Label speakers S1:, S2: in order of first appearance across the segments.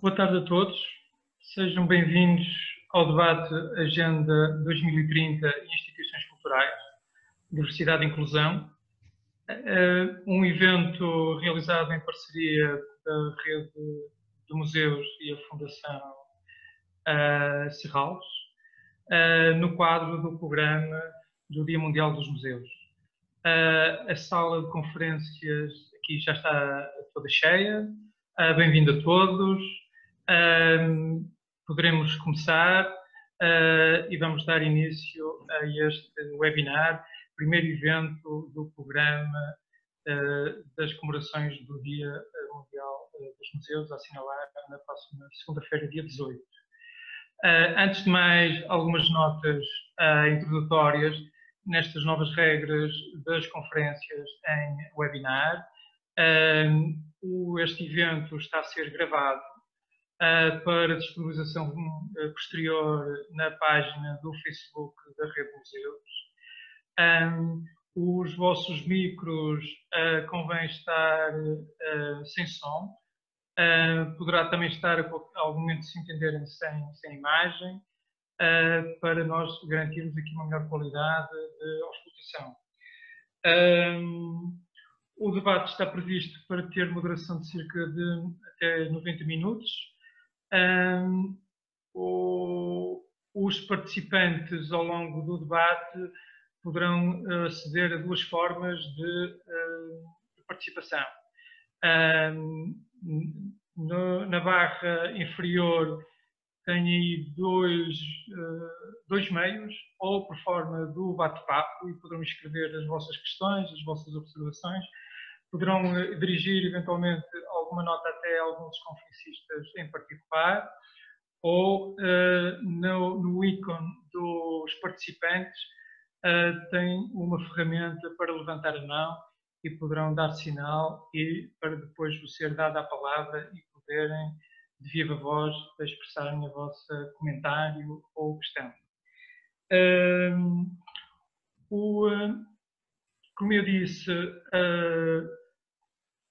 S1: Boa tarde a todos. Sejam bem-vindos ao debate Agenda 2030 e Instituições Culturais, Diversidade e Inclusão, eh, um evento realizado em parceria da Rede de Museus e a Fundação uh, Serralves, uh, no quadro do programa do Dia Mundial dos Museus. Uh, a sala de conferências aqui já está toda cheia. Uh, Bem-vindo a todos. Uh, poderemos começar e vamos dar início a este webinar, primeiro evento do programa das comemorações do Dia Mundial dos Museus, a assinalar na próxima segunda-feira, dia 18. antes de mais, algumas notas introdutórias nestas novas regras das conferências em webinar. este evento está a ser gravado uh, para disponibilização uh, posterior na página do Facebook da Rede Museus. Um, os vossos micros uh, convém estar sem som. poderá também estar algum momento se entenderem sem, sem imagem uh, para nós garantirmos aqui uma melhor qualidade de auscultação. Um, o debate está previsto para ter moderação de cerca de até 90 minutos. Um, o, os participantes ao longo do debate poderão uh, aceder a duas formas de, de participação. Um, no, na barra inferior tem aí dois, uh, dois meios, ou por forma do bate-papo, e poderão escrever as vossas questões, as vossas observações, poderão uh, dirigir eventualmente alguma nota até alguns conferencistas em particular, ou uh, no, no ícone dos participantes tem uma ferramenta para levantar a mão e poderão dar sinal e para depois vos ser dada a palavra e poderem de viva voz expressarem o vosso comentário ou questão. Um, o, como eu disse, uh,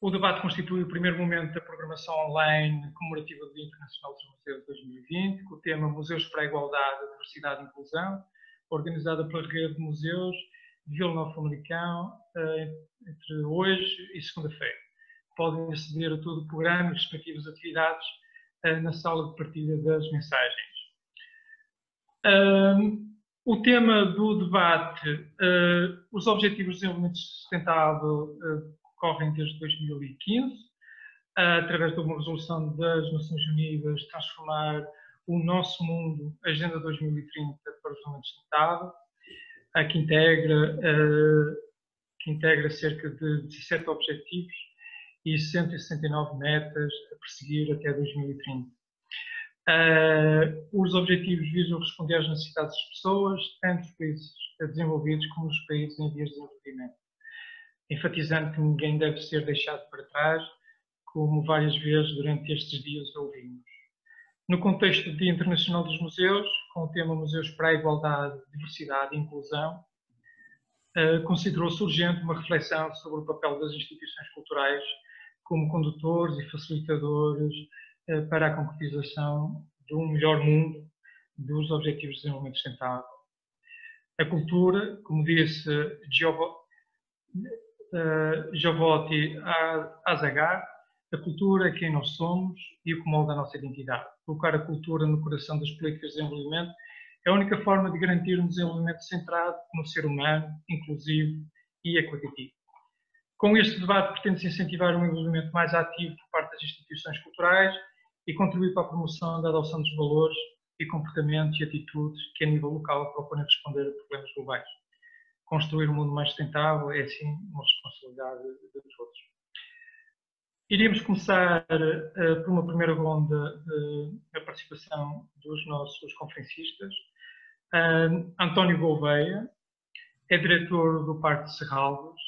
S1: o debate constitui o primeiro momento da programação online comemorativa do Dia Internacional dos Museus 2020, com o tema Museus para a Igualdade, Diversidade e Inclusão, organizada pela Rede de Museus de Vila Nova Famalicão, uh, entre hoje e segunda-feira. Podem aceder a todo o programa e respectivas atividades eh, na sala de partilha das mensagens. o tema do debate, uh, os Objetivos de Desenvolvimento Sustentável, uh, correm desde 2015, através de uma resolução das Nações Unidas, transformar o nosso mundo, Agenda 2030 para o Desenvolvimento Sustentável, que integra, que integra cerca de 17 objetivos e 169 metas a perseguir até 2030. Uh, ah, os objetivos visam responder às necessidades das pessoas, tanto dos países desenvolvidos como dos países em vias de desenvolvimento, enfatizando que ninguém deve ser deixado para trás, como várias vezes durante estes dias ouvimos. No contexto do Dia Internacional dos Museus, com o tema Museus para a Igualdade, Diversidade e Inclusão, uh, considerou-se urgente uma reflexão sobre o papel das instituições culturais como condutores e facilitadores eh, para a concretização de um melhor mundo dos Objetivos de Desenvolvimento Sustentável. A cultura, como disse Eh, Azagar, a cultura é quem nós somos e o que molda a nossa identidade. Colocar a cultura no coração das políticas de desenvolvimento é a única forma de garantir um desenvolvimento centrado no ser humano, inclusivo e equitativo. Com este debate pretende-se incentivar um envolvimento mais ativo por parte das instituições culturais e contribuir para a promoção da adoção dos valores e comportamentos e atitudes que a nível local procuram responder a problemas globais. Construir um mundo mais sustentável é, sim, uma responsabilidade de todos. Iríamos começar uh, por uma primeira ronda de, participação dos nossos conferencistas. Uh, António Gouveia é diretor do Parque de Serralves,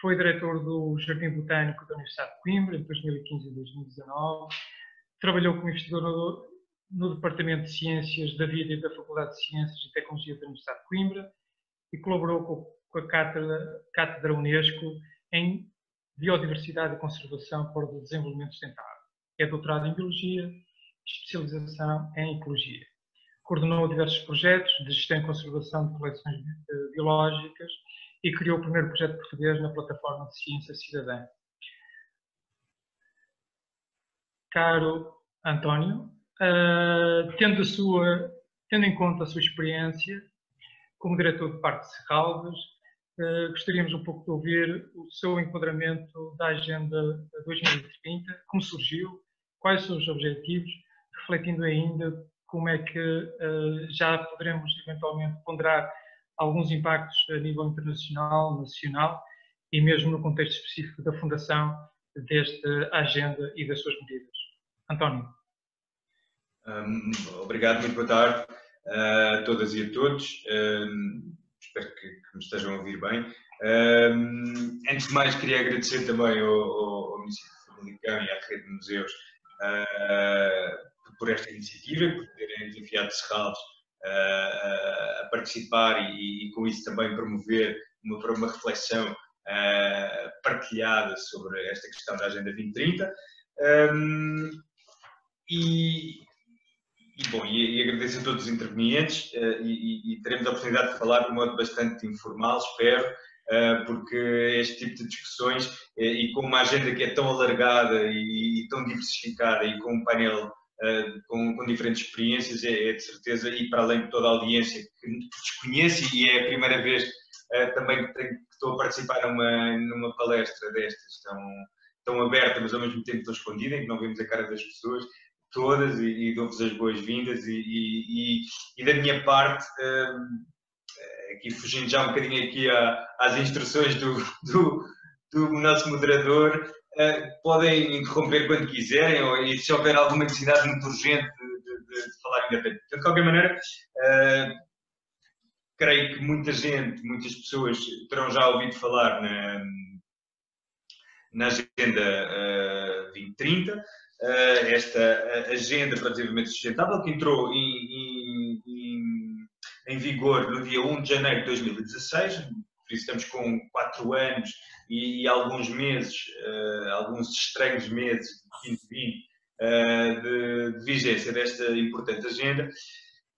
S1: foi diretor do Jardim Botânico da Universidade de Coimbra entre 2015 e 2019. Trabalhou como investigador no Departamento de Ciências da Vida e da Faculdade de Ciências e Tecnologia da Universidade de Coimbra e colaborou com a Cátedra, Cátedra Unesco em Biodiversidade e Conservação para o Desenvolvimento Sustentável. É doutorado em Biologia especialização em ecologia. Coordenou diversos projetos de gestão e conservação de coleções biológicas e criou o primeiro projeto português na plataforma de ciência cidadã. Caro António, uh, tendo, sua, tendo, em conta a sua experiência como diretor de Parque Serralves, uh, gostaríamos um pouco de ouvir o seu enquadramento da Agenda 2030, como surgiu, quais são os objetivos, refletindo ainda como é que uh, já poderemos eventualmente ponderar alguns impactos a nível internacional, nacional e mesmo no contexto específico da Fundação desta agenda e das suas medidas. António.
S2: Um, obrigado, muito boa tarde a todas e a todos. Espero que, me estejam a ouvir bem. Antes de mais, queria agradecer também ao, ao, município de Famalicão e à rede de museus uh, por esta iniciativa, por terem desafiado Serralves a participar e, e, com isso também promover uma, uma reflexão partilhada sobre esta questão da Agenda 2030. Um, e, e, bom, e, e, agradeço a todos os intervenientes uh, e, e, teremos a oportunidade de falar de um modo bastante informal, espero, uh, porque este tipo de discussões e com uma agenda que é tão alargada e, tão diversificada e com um painel Uh, com, com, diferentes experiências, é, é, de certeza, e para além de toda a audiência que desconhece, e é a primeira vez uh, também que, tenho, que, estou a participar numa, numa palestra destas, tão, tão aberta, mas ao mesmo tempo tão escondida, em que não vemos a cara das pessoas todas, e, e dou-vos as boas-vindas, e, e, e, da minha parte, uh, aqui fugindo já um bocadinho aqui a, às instruções do, do, do nosso moderador, Uh, podem interromper quando quiserem, ou, e se houver alguma necessidade muito urgente de, de, de falar ainda bem. De qualquer maneira, uh, creio que muita gente, muitas pessoas terão já ouvido falar na, na Agenda uh, 2030, esta agenda para desenvolvimento sustentável, que entrou em, em, em vigor no dia 1 de janeiro de 2016, por isso estamos com quatro anos e, e alguns meses, uh, alguns estranhos meses, 15, 20, uh, de, de, vigência desta importante agenda.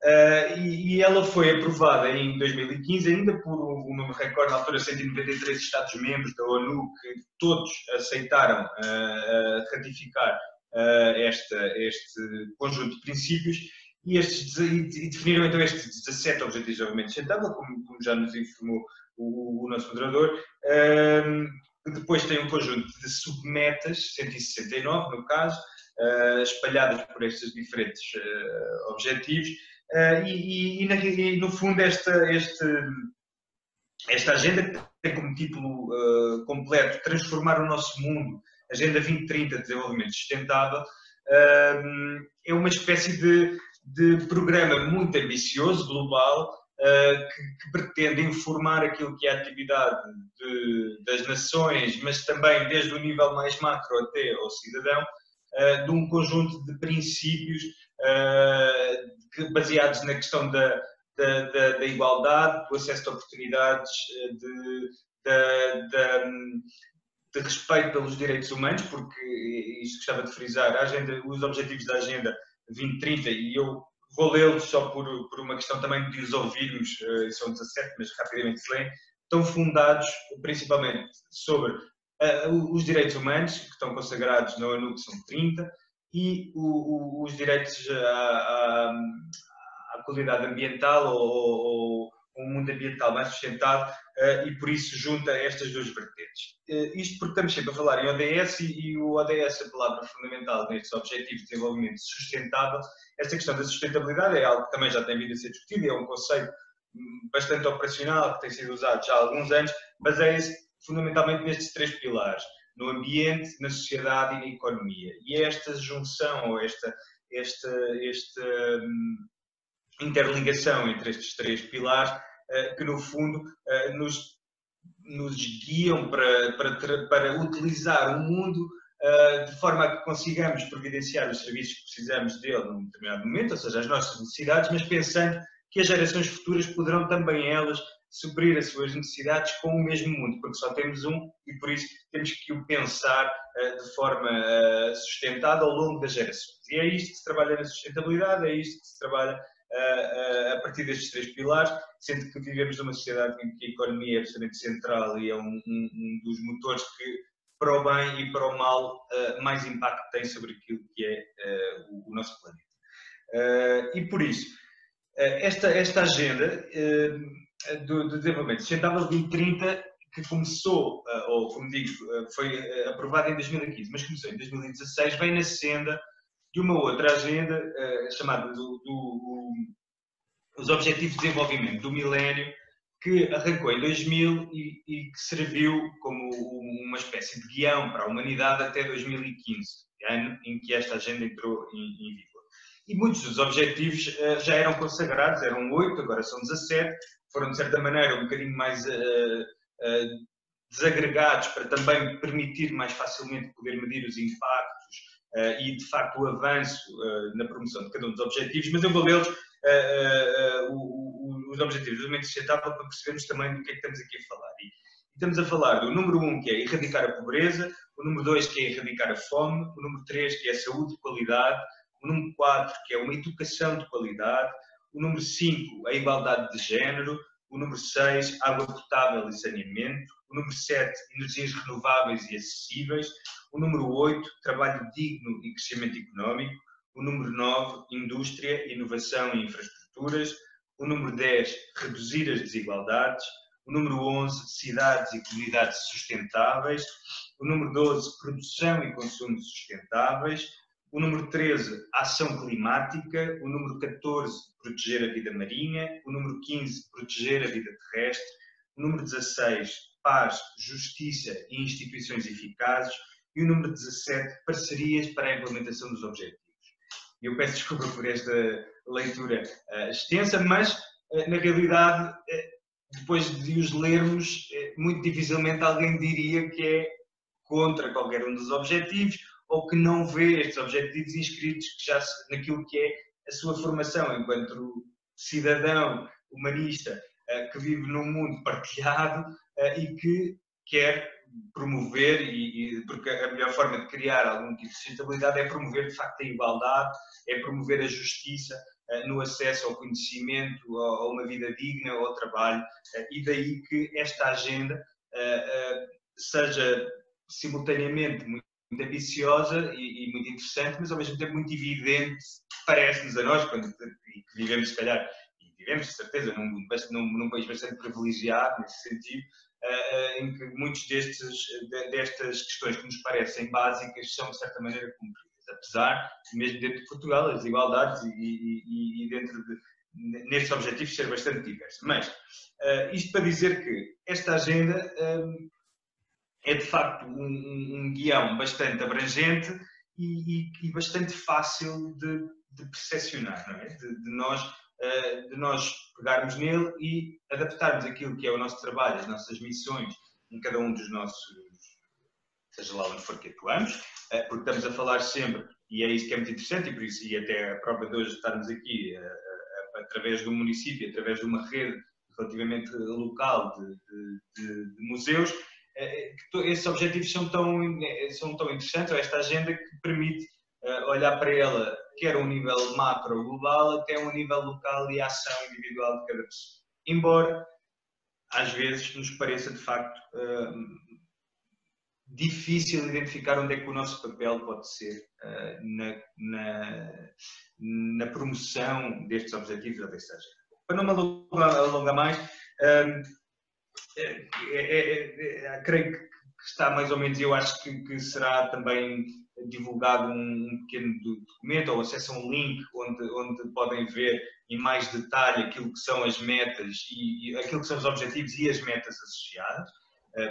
S2: Uh, e, e, ela foi aprovada em 2015, ainda por um número recorde, na altura 193 Estados-membros da ONU, que todos aceitaram ratificar esta, este conjunto de princípios e, estes, e definiram então estes 17 Objetivos de Desenvolvimento Sustentável, como, como já nos informou o, o nosso moderador. Um, depois tem um conjunto de submetas, 169 no caso, uh, espalhadas por estes diferentes uh, objetivos. Uh, e, e, e, no fundo, esta, este, esta agenda tem como título completo Transformar o Nosso Mundo, Agenda 2030 de Desenvolvimento Sustentável, é uma espécie de, de programa muito ambicioso, global, uh, que, que, pretende informar aquilo que é a atividade de, das nações, mas também desde o nível mais macro até ao cidadão, uh, de um conjunto de princípios baseados na questão da, da, da, da, igualdade, do acesso a oportunidades, de, de respeito pelos direitos humanos, porque isto gostava de frisar, agenda, os objetivos da Agenda 2030, e eu vou lê-los só por, por uma questão também de os ouvirmos, uh, são 17, mas rapidamente se lêem, estão fundados principalmente sobre uh, os direitos humanos, que estão consagrados na ONU, que são 30, e o, o, os direitos à, à, à, qualidade ambiental ou, ou, um mundo ambiental mais sustentado uh, e por isso junta estas duas vertentes. Uh, isto porque estamos sempre a falar em ODS e, e o ODS, a palavra fundamental nestes Objetivos de Desenvolvimento Sustentável, esta questão da sustentabilidade é algo que também já tem vindo a ser discutido, é um conceito bastante operacional, que tem sido usado já há alguns anos, baseia-se fundamentalmente nestes três pilares, no ambiente, na sociedade e na economia. E é esta junção, ou esta, esta, esta hum, interligação entre estes três pilares, uh, que no fundo uh, nos, nos guiam para, para, para utilizar o mundo eh, de forma a que consigamos providenciar os serviços que precisamos dele num determinado momento, ou seja, as nossas necessidades, mas pensando que as gerações futuras poderão também elas suprir as suas necessidades com o mesmo mundo, porque só temos um e por isso temos que o pensar de forma sustentada ao longo das gerações. E é isto que se trabalha na sustentabilidade, é isto que se trabalha a partir destes três pilares, sendo que vivemos numa sociedade em que a economia é absolutamente central e é um, um, um dos motores que, para o bem e para o mal, mais impacto tem sobre aquilo que é o, nosso planeta. e por isso, esta, esta agenda do, desenvolvimento sustentável 2030 que começou, ou como digo, foi aprovada em 2015, mas começou em 2016, vem na senda de uma outra agenda chamada do, do, os Objetivos de Desenvolvimento do Milénio, que arrancou em 2000 e, e, que serviu como uma espécie de guião para a humanidade até 2015, ano em que esta agenda entrou em, em vigor. E muitos dos objetivos já eram consagrados, eram oito, agora são 17, foram de certa maneira um bocadinho mais uh, uh, desagregados para também permitir mais facilmente poder medir os impactos uh, e de facto o avanço na promoção de cada um dos objetivos, mas eu vou lê-los os objetivos do momento sustentável para percebermos também do que é que estamos aqui a falar. E, estamos a falar do número 1, um, que é erradicar a pobreza, o número 2, que é erradicar a fome, o número 3, que é saúde de qualidade, o número 4, que é uma educação de qualidade, o número 5, a igualdade de género, o número 6, água potável e saneamento, o número 7, energias renováveis e acessíveis, o número 8, trabalho digno e crescimento económico, o número 9, indústria, inovação e infraestruturas, o número 10, reduzir as desigualdades, o número 11, cidades e comunidades sustentáveis, o número 12, produção e consumo sustentáveis, o número 13, ação climática. O número 14, proteger a vida marinha. O número 15, proteger a vida terrestre. O número 16, paz, justiça e instituições eficazes. E o número 17, parcerias para a implementação dos objetivos. Eu peço desculpa por esta leitura uh, extensa, mas uh, na realidade, uh, depois de os lermos, muito dificilmente alguém diria que é contra qualquer um dos objetivos ou que não vê estes objetivos inscritos que já naquilo que é a sua formação enquanto cidadão humanista que vive num mundo partilhado e que quer promover, e, e, porque a melhor forma de criar algum tipo de sustentabilidade é promover de facto a igualdade, é promover a justiça uh, no acesso ao conhecimento, a, uma vida digna, ao trabalho, e daí que esta agenda seja simultaneamente muito ambiciosa e, e, muito interessante, mas ao mesmo tempo muito evidente, parece-nos a nós, quando que vivemos, se calhar, e vivemos, de certeza, num, num, num país bastante privilegiado nesse sentido, em que muitos destes, de, destas questões que nos parecem básicas são, de certa maneira, cumpridas. Apesar, mesmo dentro de Portugal, as desigualdades e, e, e dentro de, nestes objetivos ser bastante diversos. Mas, uh, isto para dizer que esta agenda uh, é de facto um, um, guião bastante abrangente e, e, e bastante fácil de, de percepcionar, é? de, de, nós, de nós pegarmos nele e adaptarmos aquilo que é o nosso trabalho, as nossas missões em cada um dos nossos, seja lá onde for que atuamos, uh, porque estamos a falar sempre, e é isso que é muito interessante, e por isso, e até a prova de hoje estarmos aqui uh, através do município, através de uma rede relativamente local de, de, de museus, esses objetivos são tão, são tão interessantes, ou esta agenda que permite olhar para ela, quer a um nível macro global, até a um nível local e ação individual de cada pessoa. Embora, às vezes, nos pareça de facto difícil identificar onde é que o nosso papel pode ser na, na, na promoção destes objetivos ou desta. Para não me alongar, mais, é, é, é, creio que está mais ou menos, eu acho que, que será também divulgado um, pequeno documento ou acesso a um link onde, onde podem ver em mais detalhe aquilo que são as metas e, e aquilo que são os objetivos e as metas associadas,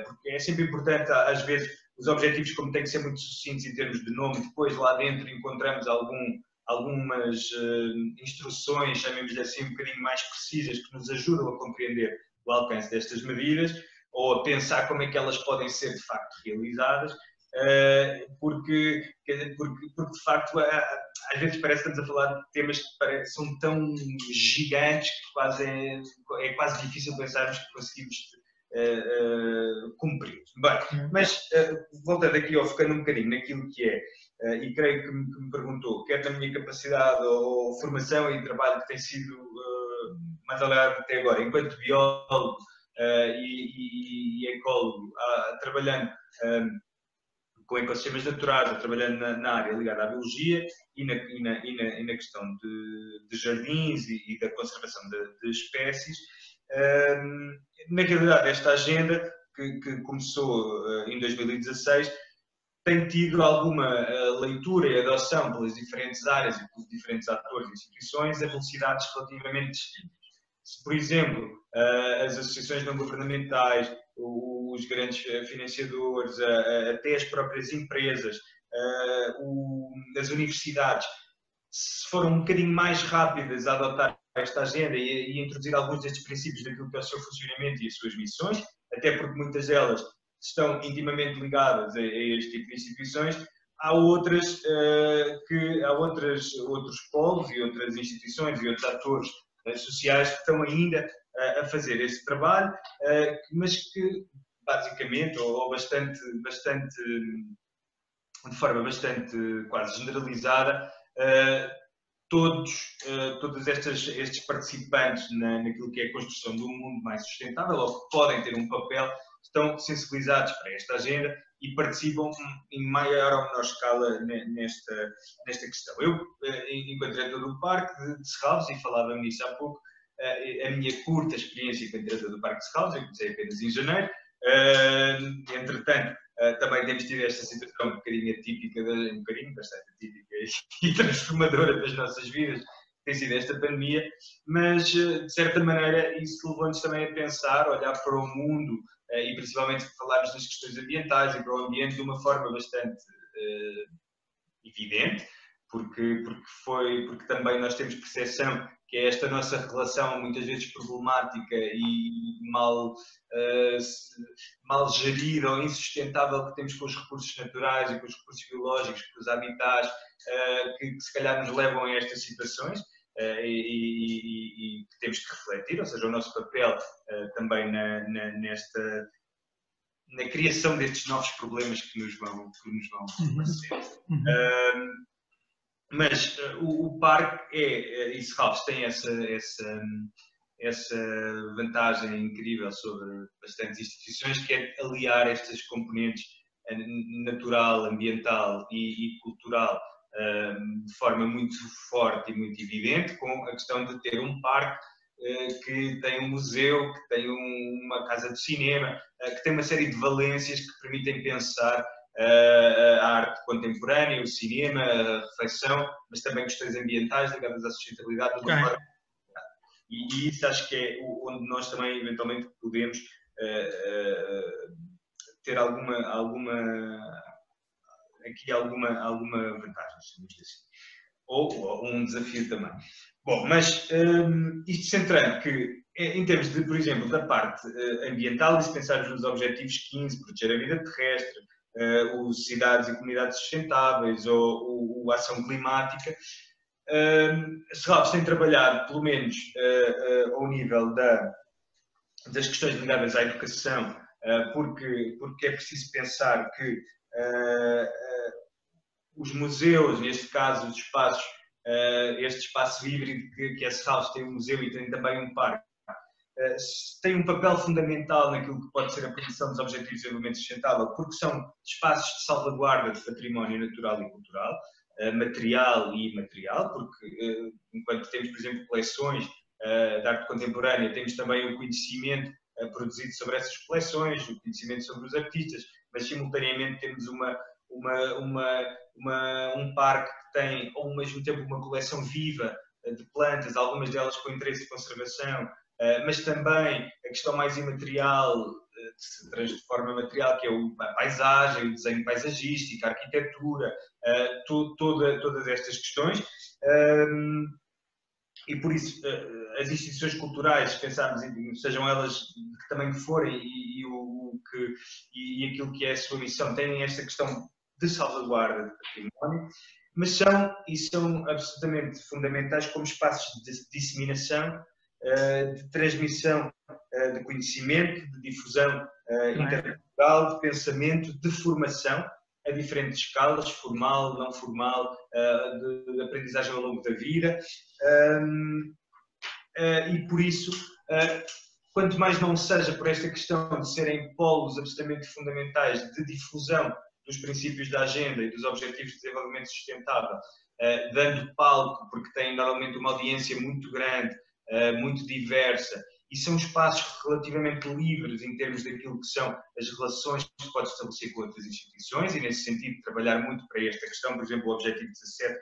S2: porque é sempre importante, às vezes, os objetivos, como têm que ser muito sucintos em termos de nome, depois lá dentro encontramos algum, algumas uh, instruções, chamemos-lhe assim, um bocadinho mais precisas, que nos ajudam a compreender o alcance destas medidas ou a pensar como é que elas podem ser de facto realizadas. Porque, porque, porque de facto às vezes parece que estamos a falar de temas que são tão gigantes que quase é, é quase difícil pensarmos que conseguimos uh, uh, cumprir. Bem, mas uh, voltando aqui ou focando um bocadinho naquilo que é, e creio que me, que me, perguntou, quer na minha capacidade ou, formação e trabalho que tem sido mais alargado até agora, enquanto biólogo e, e, e, ecólogo, trabalhando com ecossistemas naturais, trabalhando na, na, área ligada à biologia e na, e na, e na, e na questão de, de jardins e, da conservação de, de espécies, na realidade, esta agenda, que, que começou uh, em 2016, tem tido alguma uh, leitura e adoção pelas diferentes áreas e pelos diferentes atores e instituições a velocidades relativamente distintas. Se, por exemplo, uh, as associações não governamentais, os grandes financiadores, até as próprias empresas, as universidades, se foram um bocadinho mais rápidas a adotar esta agenda e, e, introduzir alguns destes princípios daquilo que é o seu funcionamento e as suas missões, até porque muitas delas estão intimamente ligadas a, a este tipo de instituições. Há outras que há outras, outros polos e outras instituições e outros atores sociais que estão ainda a fazer esse trabalho, mas que basicamente ou, bastante, bastante de forma bastante quase generalizada todos, uh, todos estes, estes participantes na, naquilo que é a construção de um mundo mais sustentável, ou que podem ter um papel, estão sensibilizados para esta agenda e participam em maior ou menor escala nesta, nesta questão. Eu, enquanto diretor do Parque de Serralves, e falava nisso há pouco, a minha curta experiência enquanto diretor do Parque de Serralves, eu comecei apenas em janeiro, entretanto, Uh, também temos tido esta situação um bocadinho atípica, um bocadinho bastante atípica e transformadora das nossas vidas, tem sido esta pandemia, mas uh, de certa maneira isso levou-nos também a pensar, olhar para o mundo uh, e principalmente falarmos das questões ambientais e para o ambiente de uma forma bastante evidente, porque, porque, foi, porque também nós temos percepção que é esta nossa relação muitas vezes problemática e mal, uh, mal gerida ou insustentável que temos com os recursos naturais e com os recursos biológicos, com os habitats, uh, que, que, se calhar nos levam a estas situações. Uh, e, que temos que refletir, ou seja, o nosso papel também na, na, nesta, na criação destes novos problemas que nos vão, que nos vão uhum. aparecer. Uhum. Mas uh, o, o, parque é, uh, e Serralves tem essa, essa, essa vantagem incrível sobre bastantes instituições, que é aliar estas componentes uh, natural, ambiental e, e cultural uh, de forma muito forte e muito evidente, com a questão de ter um parque que tem um museu, que tem um, uma casa de cinema, que tem uma série de valências que permitem pensar a arte contemporânea, o cinema, a reflexão, mas também questões ambientais ligadas à sustentabilidade. Okay. E, e, isso acho que é onde nós também eventualmente podemos uh, uh, ter alguma, alguma aqui alguma, alguma vantagem, assim. Ou, ou, um desafio também. Bom, mas um, isto centrando que em termos de, por exemplo, da parte ambiental, e se pensarmos nos objetivos 15, proteger a vida terrestre, uh, os cidades e comunidades sustentáveis ou, a ação climática. Uh, Serralves tem trabalhado, pelo menos uh, uh, ao nível da, das questões ligadas à educação, porque, porque é preciso pensar que os museus, neste caso os espaços, este espaço híbrido que, que é Serralves tem um museu e tem também um parque, eh, tem um papel fundamental naquilo que pode ser a promoção dos Objetivos de Desenvolvimento Sustentável, porque são espaços de salvaguarda de património natural e cultural, eh, material e imaterial, porque eh, enquanto temos, por exemplo, coleções de arte contemporânea, temos também o conhecimento produzido sobre essas coleções, o conhecimento sobre os artistas, mas simultaneamente temos uma, uma, uma, uma, um parque que tem ao mesmo tempo uma coleção viva de plantas, algumas delas com interesse de conservação, mas também a questão mais imaterial eh, transforma em material, que é a paisagem, o desenho paisagístico, a arquitetura, eh, toda, todas estas questões. Ehm, e por isso, as instituições culturais, pensarmos, sejam elas de que tamanho forem, e, e o, que, e, aquilo que é a sua missão têm esta questão de salvaguarda de património, mas são e são absolutamente fundamentais como espaços de disseminação, eh, de transmissão eh, de conhecimento, de difusão eh, intercultural, de pensamento, de formação a diferentes escalas, formal, não formal, de aprendizagem ao longo da vida. E por isso, quanto mais não seja por esta questão de serem polos absolutamente fundamentais de difusão dos princípios da agenda e dos objetivos de desenvolvimento sustentável, dando palco, porque têm normalmente uma audiência muito grande, uh, muito diversa, e são espaços relativamente livres em termos daquilo que são as relações que se pode estabelecer com outras instituições, e nesse sentido trabalhar muito para esta questão, por exemplo, o Objetivo 17,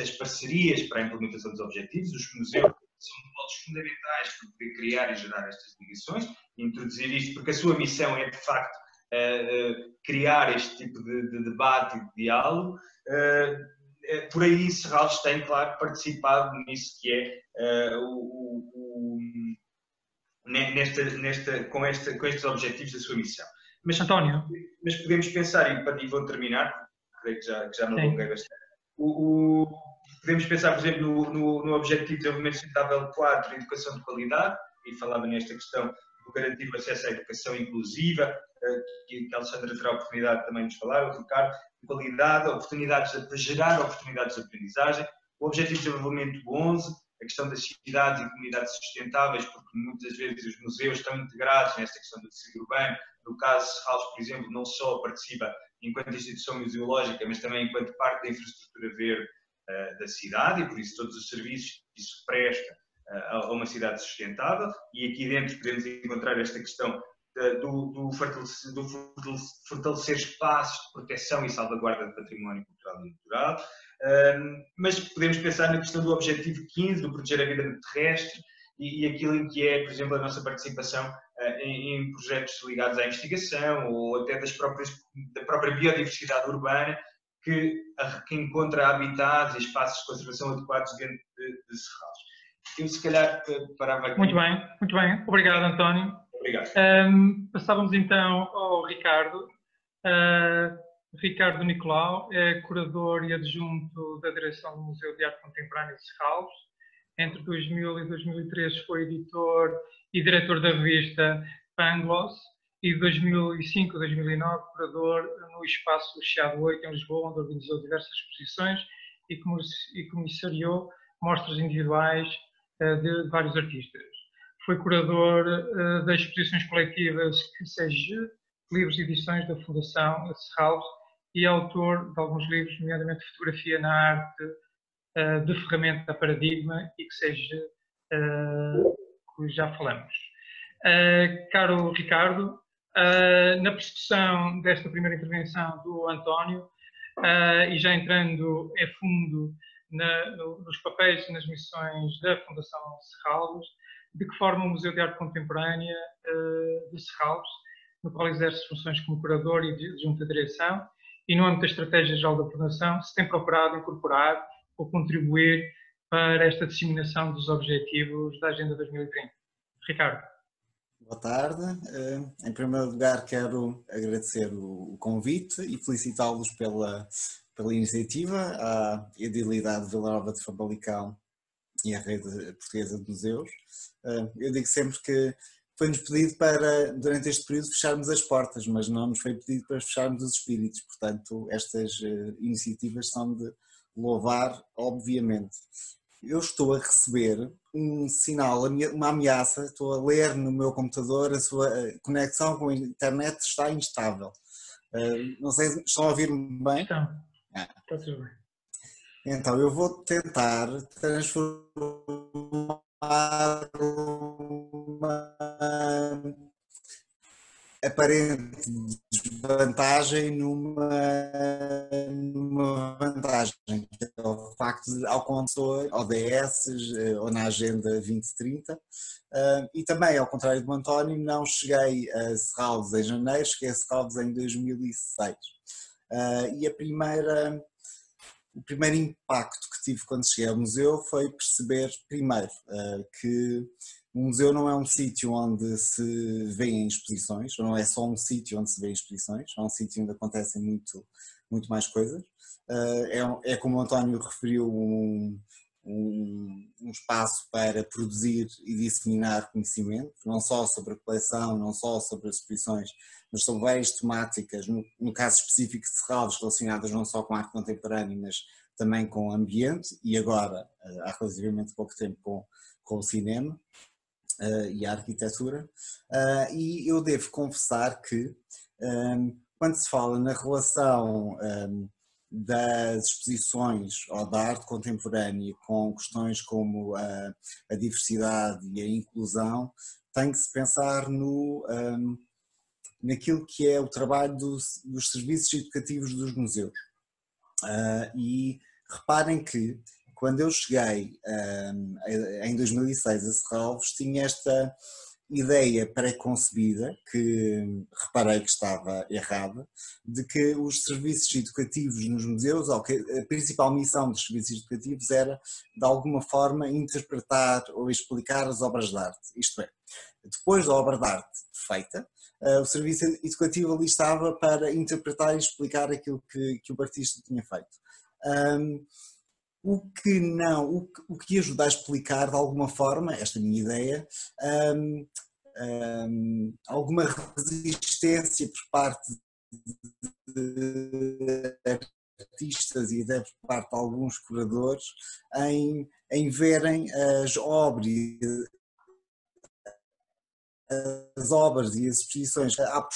S2: as parcerias para a implementação dos objetivos, os museus são pontos fundamentais para poder criar e gerar estas ligações, introduzir isto, porque a sua missão é, de facto, criar este tipo de debate e de diálogo. Uh, por aí Serralves tem, claro, participado nisso que é uh, o, o, nesta, nesta, com, esta, com estes objetivos da sua missão.
S1: Mas, António.
S2: Mas podemos pensar, e, e vou terminar, creio que já, que já me alonguei bastante. O, o, podemos pensar, por exemplo, no, no, no Objetivo de Desenvolvimento Sustentável 4, Educação de Qualidade, e falava nesta questão do garantir o acesso à educação inclusiva, eh, que a Alexandra terá a oportunidade de também nos falar, o Ricardo, de qualidade, oportunidades de, de gerar oportunidades de aprendizagem, o Objetivo de Desenvolvimento 11, a questão das cidades e comunidades sustentáveis, porque muitas vezes os museus estão integrados nesta questão do tecido urbano. No caso de Serralves, por exemplo, não só participa enquanto instituição museológica, mas também enquanto parte da infraestrutura verde uh, da cidade, e por isso todos os serviços que isso presta a uma cidade sustentável e aqui dentro podemos encontrar esta questão do, do, fortalecer, do, fortalecer, espaços de proteção e salvaguarda do património cultural e natural, mas podemos pensar na questão do objetivo 15, do proteger a vida terrestre e, aquilo em que é, por exemplo, a nossa participação uh, em, em, projetos ligados à investigação ou até das próprias, da própria biodiversidade urbana que, que encontra habitats e espaços de conservação adequados dentro de, de Serralves. Eu, se calhar, eh, parava aqui.
S1: Muito bem, muito bem. Obrigado, António.
S2: Obrigado.
S1: Um, passávamos então ao Ricardo. Uh, Ricardo Nicolau é curador e adjunto da direção do Museu de Arte Contemporânea de Serralves. Entre 2000 e 2003 foi editor e diretor da revista Pangloss e de 2005 a 2009 curador no Espaço Chiado 8 em Lisboa, onde organizou diversas exposições e comissariou mostras individuais de vários artistas. Foi curador eh, das exposições coletivas QCG, livros e edições da Fundação Serralves, e autor de alguns livros, nomeadamente Fotografia na Arte, eh, de Ferramenta Paradigma e QCG, que já falamos. Caro Ricardo, na persecução desta primeira intervenção do António, e já entrando em fundo na, no, nos papéis e nas missões da Fundação Serralves, de que forma o Museu de Arte Contemporânea uh, de Serralves, no qual exerce funções como curador e de junta de direção, e no âmbito da Estratégia Geral da Fundação, se tem procurado incorporar ou contribuir para esta disseminação dos objetivos da Agenda 2030. Ricardo.
S3: Boa tarde. Eh, em primeiro lugar, quero agradecer o convite e felicitá-los pela pela iniciativa, à Edilidade Vila Nova de Famalicão e à Rede Portuguesa de Museus. Ah, eu digo sempre que foi-nos pedido para, durante este período, fecharmos as portas, mas não nos foi pedido para fecharmos os espíritos, portanto, estas ah, iniciativas são de louvar, obviamente. Eu estou a receber um sinal, uma ameaça, estou a ler no meu computador, a sua conexão com a internet está instável. Ah, não sei, estão a ouvir-me bem?
S1: Então.
S3: Então, eu vou tentar transformar uma aparente desvantagem numa, numa vantagem, que é o facto de, ao consultor, ODS eh, ou na Agenda 2030, uh, e também, ao contrário do António, não cheguei a Serralves em janeiro, cheguei a Serralves em 2006. Uh, e a primeira, o primeiro impacto que tive quando cheguei ao museu foi perceber, primeiro, uh, que um museu não é um sítio onde se vêem exposições, não é só um sítio onde se vêem exposições, é um sítio onde acontecem muito, muito mais coisas. É, é como o António referiu, um, um, um, espaço para produzir e disseminar conhecimento, não só sobre a coleção, não só sobre as exposições, mas sobre várias temáticas, no, no caso específico de Serralves, relacionadas não só com arte contemporânea, mas também com o ambiente e agora, eh, há relativamente pouco tempo, com, com o cinema uh, e a arquitetura. Uh, e eu devo confessar que, um, quando se fala na relação um, das exposições ou da arte contemporânea com questões como a, a diversidade e a inclusão, tem que se pensar no, um, naquilo que é o trabalho dos, serviços educativos dos museus. Uh, e reparem que quando eu cheguei um, em 2006 a Serralves, tinha esta ideia pré-concebida, que reparei que estava errada, de que os serviços educativos nos museus, ou que a principal missão dos serviços educativos era, de alguma forma, interpretar ou explicar as obras de arte. Isto é, depois da obra de arte feita, uh, o serviço educativo ali estava para interpretar e explicar aquilo que, que o artista tinha feito. Um, o que não, o que, o que ajuda a explicar de alguma forma, esta minha ideia, um, um, alguma resistência por parte de artistas e até por parte de alguns curadores em, em verem as obras as obras e as exposições, há por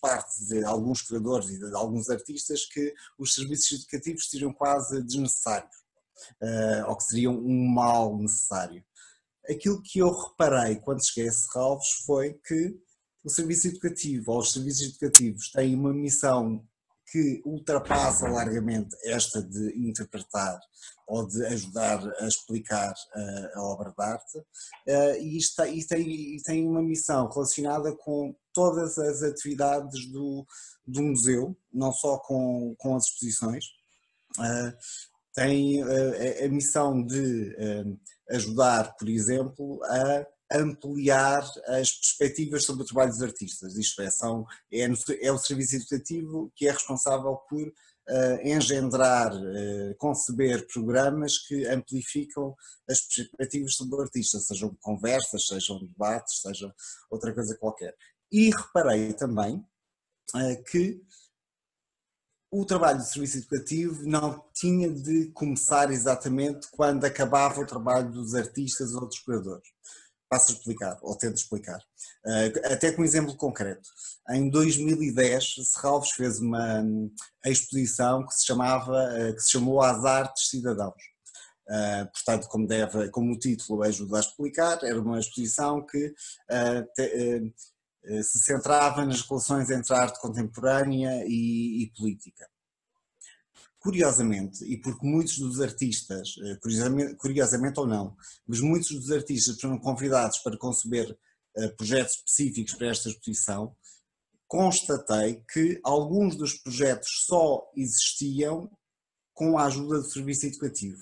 S3: parte de alguns curadores e de alguns artistas que os serviços educativos seriam quase desnecessários, ou que seriam um mal necessário. Aquilo que eu reparei quando cheguei a Serralves foi que o serviço educativo, ou os serviços educativos, têm uma missão que ultrapassa largamente esta de interpretar ou de ajudar a explicar a, a obra de arte e, está, e, tem, e tem uma missão relacionada com todas as atividades do, do museu, não só com, com as exposições, tem a, a missão de ajudar, por exemplo, a ampliar as perspectivas sobre o trabalho dos artistas. Isto é, são, é, é o serviço educativo que é responsável por uh, engendrar, uh, conceber programas que amplificam as perspectivas sobre o artista, sejam conversas, sejam debates, seja outra coisa qualquer. E reparei também uh, que o trabalho do serviço educativo não tinha de começar exatamente quando acabava o trabalho dos artistas ou dos curadores. Passo a explicar, ou tento explicar. Uh, até com um exemplo concreto. Em 2010, Serralves fez uma um, exposição que se, chamava, uh, que se chamou As Artes Cidadãos. Uh, portanto, como, deve, como o título ajuda a explicar, era uma exposição que te, se centrava nas relações entre arte contemporânea e, e política curiosamente, e porque muitos dos artistas, eh, curiosamente, curiosamente, ou não, mas muitos dos artistas foram convidados para conceber eh, projetos específicos para esta exposição, constatei que alguns dos projetos só existiam com a ajuda do serviço educativo.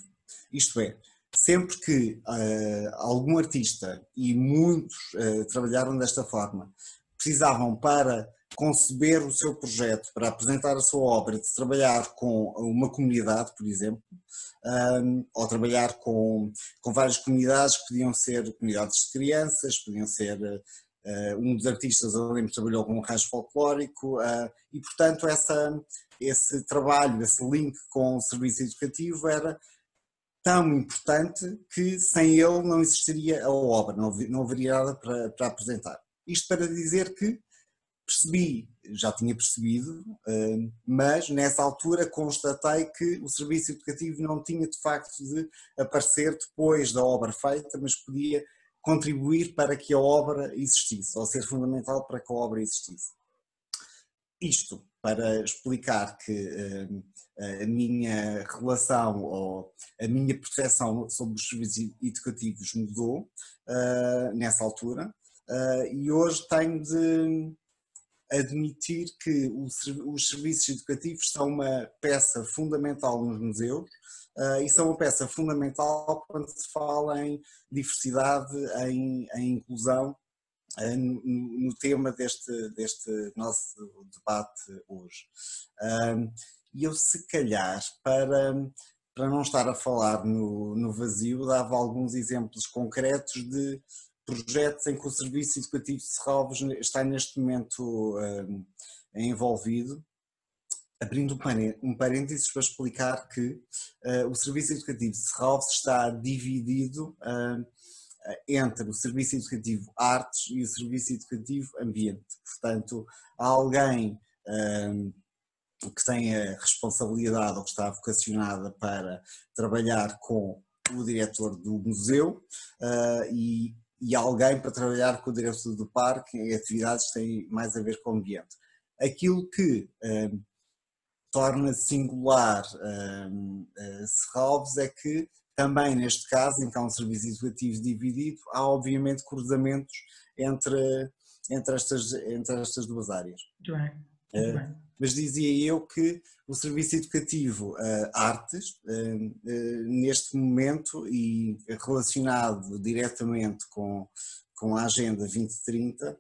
S3: Isto é, sempre que uh, algum artista, e muitos uh, trabalharam desta forma, precisavam para conceber o seu projeto, para apresentar a sua obra, de trabalhar com uma comunidade, por exemplo, um, ou trabalhar com, com várias comunidades, podiam ser comunidades de crianças, podiam ser uh, um dos artistas, eu lembro, trabalhou com um rancho folclórico, e portanto essa, esse trabalho, esse link com o serviço educativo era tão importante que sem ele não existiria a obra, não, não haveria nada para, para apresentar. Isto para dizer que percebi, já tinha percebido, hum, mas nessa altura constatei que o serviço educativo não tinha de facto de aparecer depois da obra feita, mas podia contribuir para que a obra existisse, ou ser fundamental para que a obra existisse. Isto para explicar que hum, a minha relação ou a minha percepção sobre os serviços educativos mudou hum, nessa altura e hoje tenho de admitir que os serviços educativos são uma peça fundamental nos museus uh, isso é uma peça fundamental quando se fala em diversidade, em, em inclusão, uh, no, tema deste, deste nosso debate hoje. E eu, se calhar, para, para não estar a falar no, no vazio, dava alguns exemplos concretos de projetos em que o Serviço Educativo de Serralves está neste momento envolvido abrindo um parênteses para explicar que uh, o Serviço Educativo de Serralves está dividido uh, entre o Serviço Educativo Artes e o Serviço Educativo Ambiente. Portanto, há alguém uh, que tem a responsabilidade ou que está vocacionada para trabalhar com o diretor do museu e, e alguém para trabalhar com o diretor do parque em atividades que têm mais a ver com o ambiente. Aquilo que torna singular um, uh, Serralves é que também neste caso, em que há um serviço educativo dividido, há obviamente cruzamentos entre, entre, estas, entre estas duas áreas.
S1: Muito bem. Muito uh, bem.
S3: Mas dizia eu que o Serviço Educativo uh, Artes, uh, neste momento e relacionado diretamente com, com a Agenda 2030,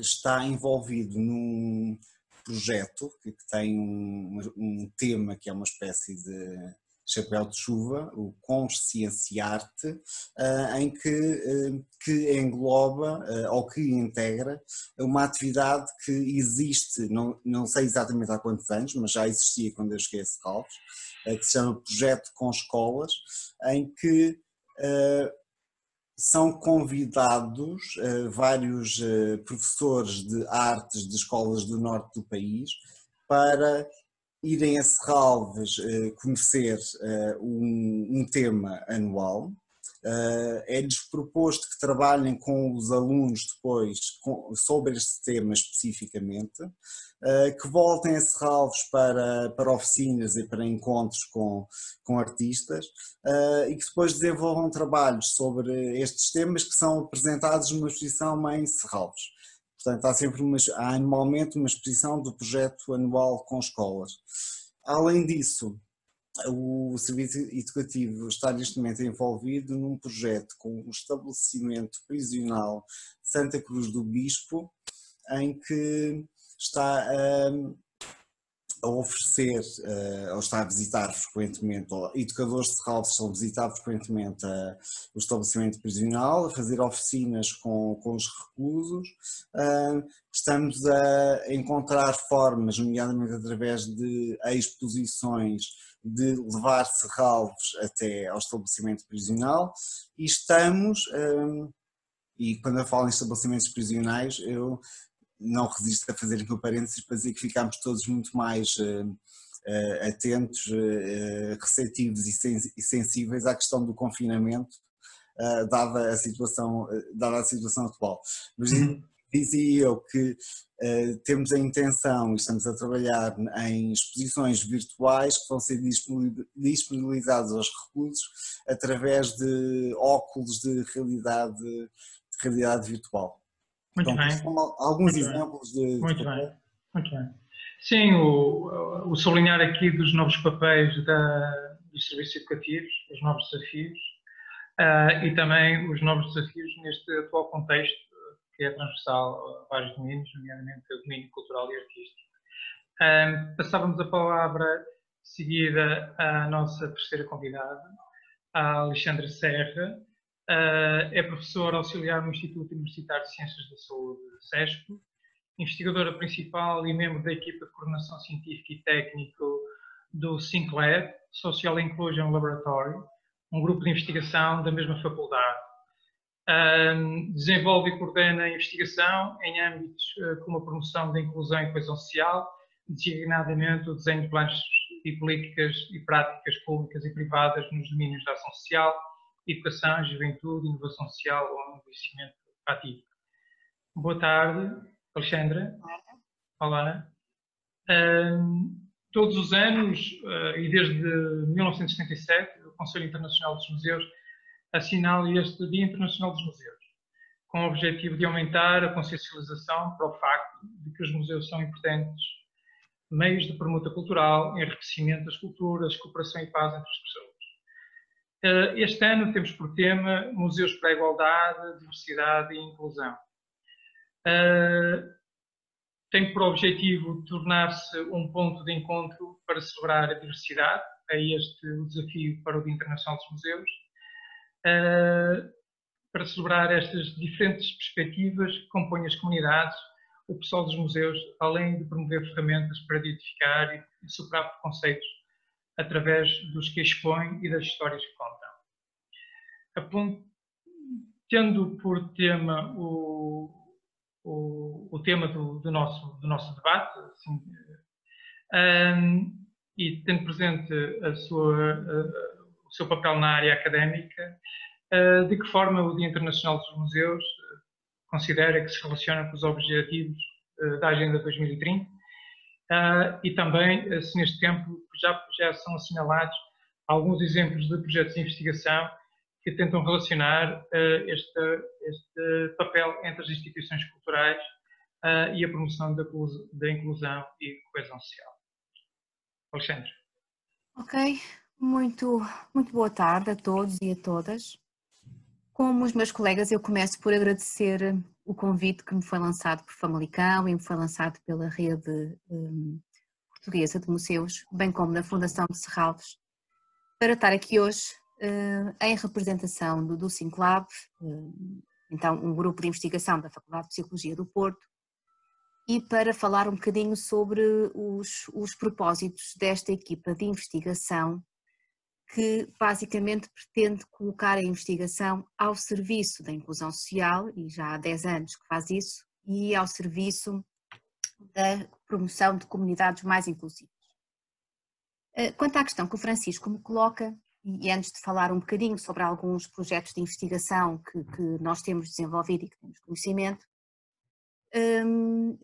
S3: está envolvido num, projeto que, que tem um, um, tema que é uma espécie de chapéu de chuva, o Conscienciarte, uh, em que, uh, que engloba uh, ou que integra uma atividade que existe, não, não sei exatamente há quantos anos, mas já existia quando eu cheguei a Secalves, que se chama Projeto com Escolas, em que são convidados vários professores de artes de escolas do norte do país para irem a Serralves uh, conhecer um, um, tema anual. É-lhes proposto que trabalhem com os alunos depois com, sobre este tema especificamente eh, que voltem a Serralves para, para oficinas e para encontros com, com artistas uh, e que depois desenvolvam trabalhos sobre estes temas que são apresentados numa exposição em Serralves. Portanto, há sempre uma, há anualmente uma exposição do projeto anual com escolas. Além disso, o Serviço Educativo está neste momento envolvido num projeto com o estabelecimento prisional Santa Cruz do Bispo, em que está um, a oferecer, uh, ou está a visitar frequentemente, ou educadores de Serralves estão a visitar frequentemente uh, o estabelecimento prisional, a fazer oficinas com, com os reclusos. Uh, estamos a encontrar formas, nomeadamente através de exposições, de levar Serralves até ao estabelecimento prisional e estamos, um, e quando eu falo em estabelecimentos prisionais, eu não resisto a fazer aqui o parênteses para dizer que ficámos todos muito mais uh, uh, atentos, uh, receptivos e, sensíveis à questão do confinamento, dada, a situação, dada a situação atual. Mas uhum. dizia eu que temos a intenção e estamos a trabalhar em exposições virtuais que vão ser disponibilizadas aos reclusos através de óculos de realidade, de realidade virtual.
S1: Muito então, bem.
S3: Alguns Muito exemplos bem.
S1: de. Muito bem. Muito bem. Sim, o, o sublinhar aqui dos novos papéis da, dos serviços educativos, os novos desafios uh, e também os novos desafios neste atual contexto que é transversal a vários domínios, nomeadamente o domínio cultural e artístico. Um, passávamos a palavra seguida à nossa terceira convidada, a Alexandra Serra, Uh, é professora auxiliar no Instituto Universitário de Ciências da Saúde, SESP, investigadora principal e membro da equipa de coordenação científica e técnico do SYNCLAB, Social Inclusion Laboratory, um grupo de investigação da mesma faculdade. Uh, desenvolve e coordena a investigação em âmbitos uh, como a promoção da inclusão e coesão social, designadamente o desenho de planos e políticas e práticas públicas e privadas nos domínios da ação social, Educação, Juventude, Inovação Social ou Envelhecimento Ativo. Boa tarde, Alexandra. Olá. Um, todos os anos, uh, e desde 1977, o Conselho Internacional dos Museus assinala este Dia Internacional dos Museus, com o objetivo de aumentar a consciencialização para o facto de que os museus são importantes meios de permuta cultural, enriquecimento das culturas, cooperação e paz entre as pessoas. Eh, este ano temos por tema Museus para a Igualdade, Diversidade e Inclusão. Eh, tem por objetivo tornar-se um ponto de encontro para celebrar a diversidade, é este o desafio para o Dia Internacional dos Museus, eh, para celebrar estas diferentes perspectivas que compõem as comunidades, o pessoal dos museus, além de promover ferramentas para identificar e superar preconceitos através dos que expõem e das histórias que contam. Tendo por tema o, o, o tema do, do, nosso, do nosso debate, assim, um, e tendo presente a sua, a, o seu papel na área académica, uh, de que forma o Dia Internacional dos Museus considera que se relaciona com os objetivos uh, da Agenda 2030 uh, e também se neste tempo já, já são assinalados alguns exemplos de projetos de investigação que tentam relacionar uh, este, este, papel entre as instituições culturais uh, e a promoção da, da, inclusão e coesão social. Alexandre.
S4: Ok, muito, muito boa tarde a todos e a todas. Como os meus colegas, eu começo por agradecer o convite que me foi lançado por Famalicão e me foi lançado pela rede um, portuguesa de museus, bem como da Fundação de Serralves, para estar aqui hoje uh, em representação do, do Sinclab, uh, então um grupo de investigação da Faculdade de Psicologia do Porto, e para falar um bocadinho sobre os, os propósitos desta equipa de investigação que basicamente pretende colocar a investigação ao serviço da inclusão social, e já há 10 anos que faz isso, e ao serviço da promoção de comunidades mais inclusivas. Eh, quanto à questão que o Francisco me coloca, e antes de falar um bocadinho sobre alguns projetos de investigação que, que nós temos desenvolvido e que temos conhecimento, hum,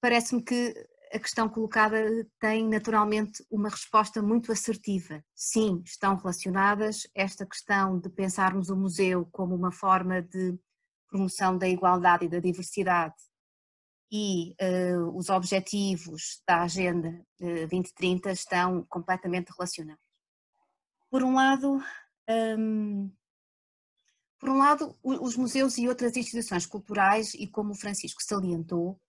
S4: parece-me que a questão colocada tem naturalmente uma resposta muito assertiva. Sim, estão relacionadas. Esta questão de pensarmos o museu como uma forma de promoção da igualdade e da diversidade e uh, os objetivos da Agenda uh, eh, 2030 estão completamente relacionados. Por um lado, um, por um lado, os museus e outras instituições culturais, e como o Francisco salientou,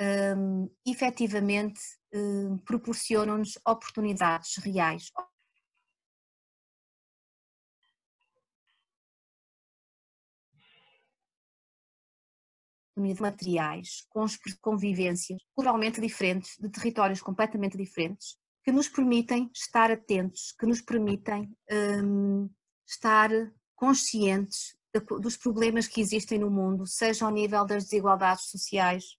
S4: um, efetivamente um, proporcionam-nos oportunidades reais, materiais, com convivências culturalmente diferentes, de territórios completamente diferentes, que nos permitem estar atentos, que nos permitem um, estar conscientes de, dos problemas que existem no mundo, seja ao nível das desigualdades sociais,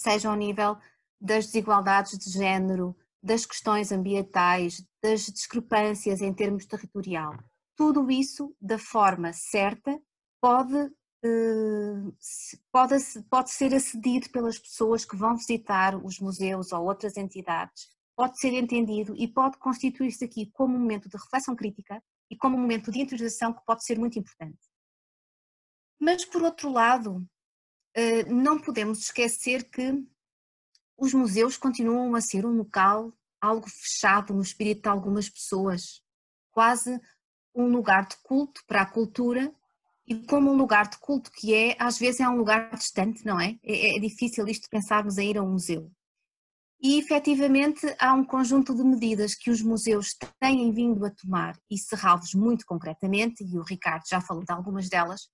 S4: seja ao nível das desigualdades de género, das questões ambientais, das discrepâncias em termos territorial. Tudo isso, da forma certa, pode, hum, pode, pode ser acedido pelas pessoas que vão visitar os museus ou outras entidades pode ser entendido e pode constituir-se aqui como um momento de reflexão crítica e como um momento de interiorização que pode ser muito importante. Mas, por outro lado, eh, não podemos esquecer que os museus continuam a ser um local algo fechado no espírito de algumas pessoas, quase um lugar de culto para a cultura e como um lugar de culto que é, às vezes é um lugar distante, não é? É, é difícil isto pensarmos em ir a um museu. E efetivamente há um conjunto de medidas que os museus têm vindo a tomar, e Serralves muito concretamente, e o Ricardo já falou de algumas delas,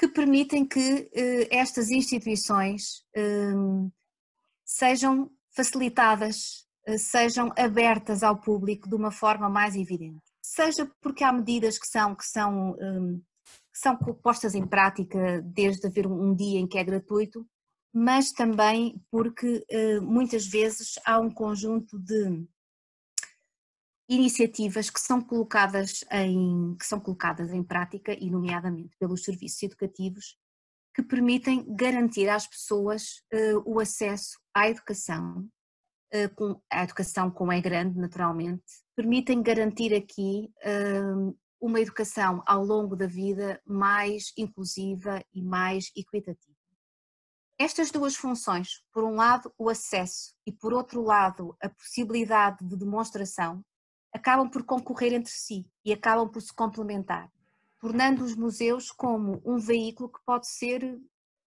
S4: que permitem que eh, estas instituições eh, sejam facilitadas, eh, sejam abertas ao público de uma forma mais evidente. Seja porque há medidas que são, que são, eh, que são postas em prática desde haver um dia em que é gratuito, mas também porque eh, muitas vezes há um conjunto de iniciativas que são colocadas em, que são colocadas em prática, e nomeadamente pelos serviços educativos, que permitem garantir às pessoas uh, o acesso à educação, uh, com, a educação com é grande naturalmente, permitem garantir aqui uh, uma educação ao longo da vida mais inclusiva e mais equitativa. Estas duas funções, por um lado o acesso e por outro lado a possibilidade de demonstração, acabam por concorrer entre si e acabam por se complementar, tornando os museus como um veículo que pode ser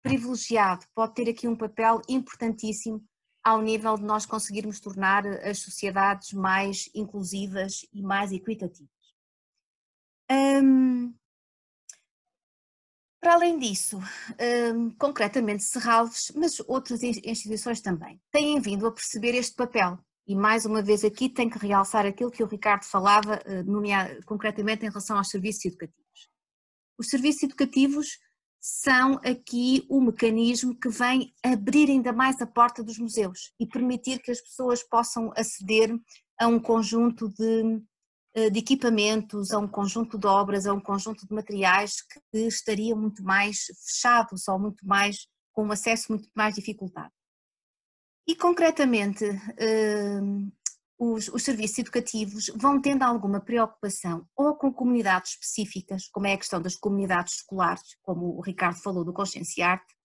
S4: privilegiado, pode ter aqui um papel importantíssimo ao nível de nós conseguirmos tornar as sociedades mais inclusivas e mais equitativas. Hum, para além disso, um, concretamente Serralves, mas outras instituições também, têm vindo a perceber este papel. E mais uma vez aqui tenho que realçar aquilo que o Ricardo falava, uh, concretamente em relação aos serviços educativos. Os serviços educativos são aqui o mecanismo que vem abrir ainda mais a porta dos museus e permitir que as pessoas possam aceder a um conjunto de eh, de equipamentos, a um conjunto de obras, a um conjunto de materiais que estaria muito mais fechado, só muito mais, com um acesso muito mais dificultado. E concretamente, eh, os, os, serviços educativos vão tendo alguma preocupação ou com comunidades específicas, como é a questão das comunidades escolares, como o Ricardo falou do Conscienciarte,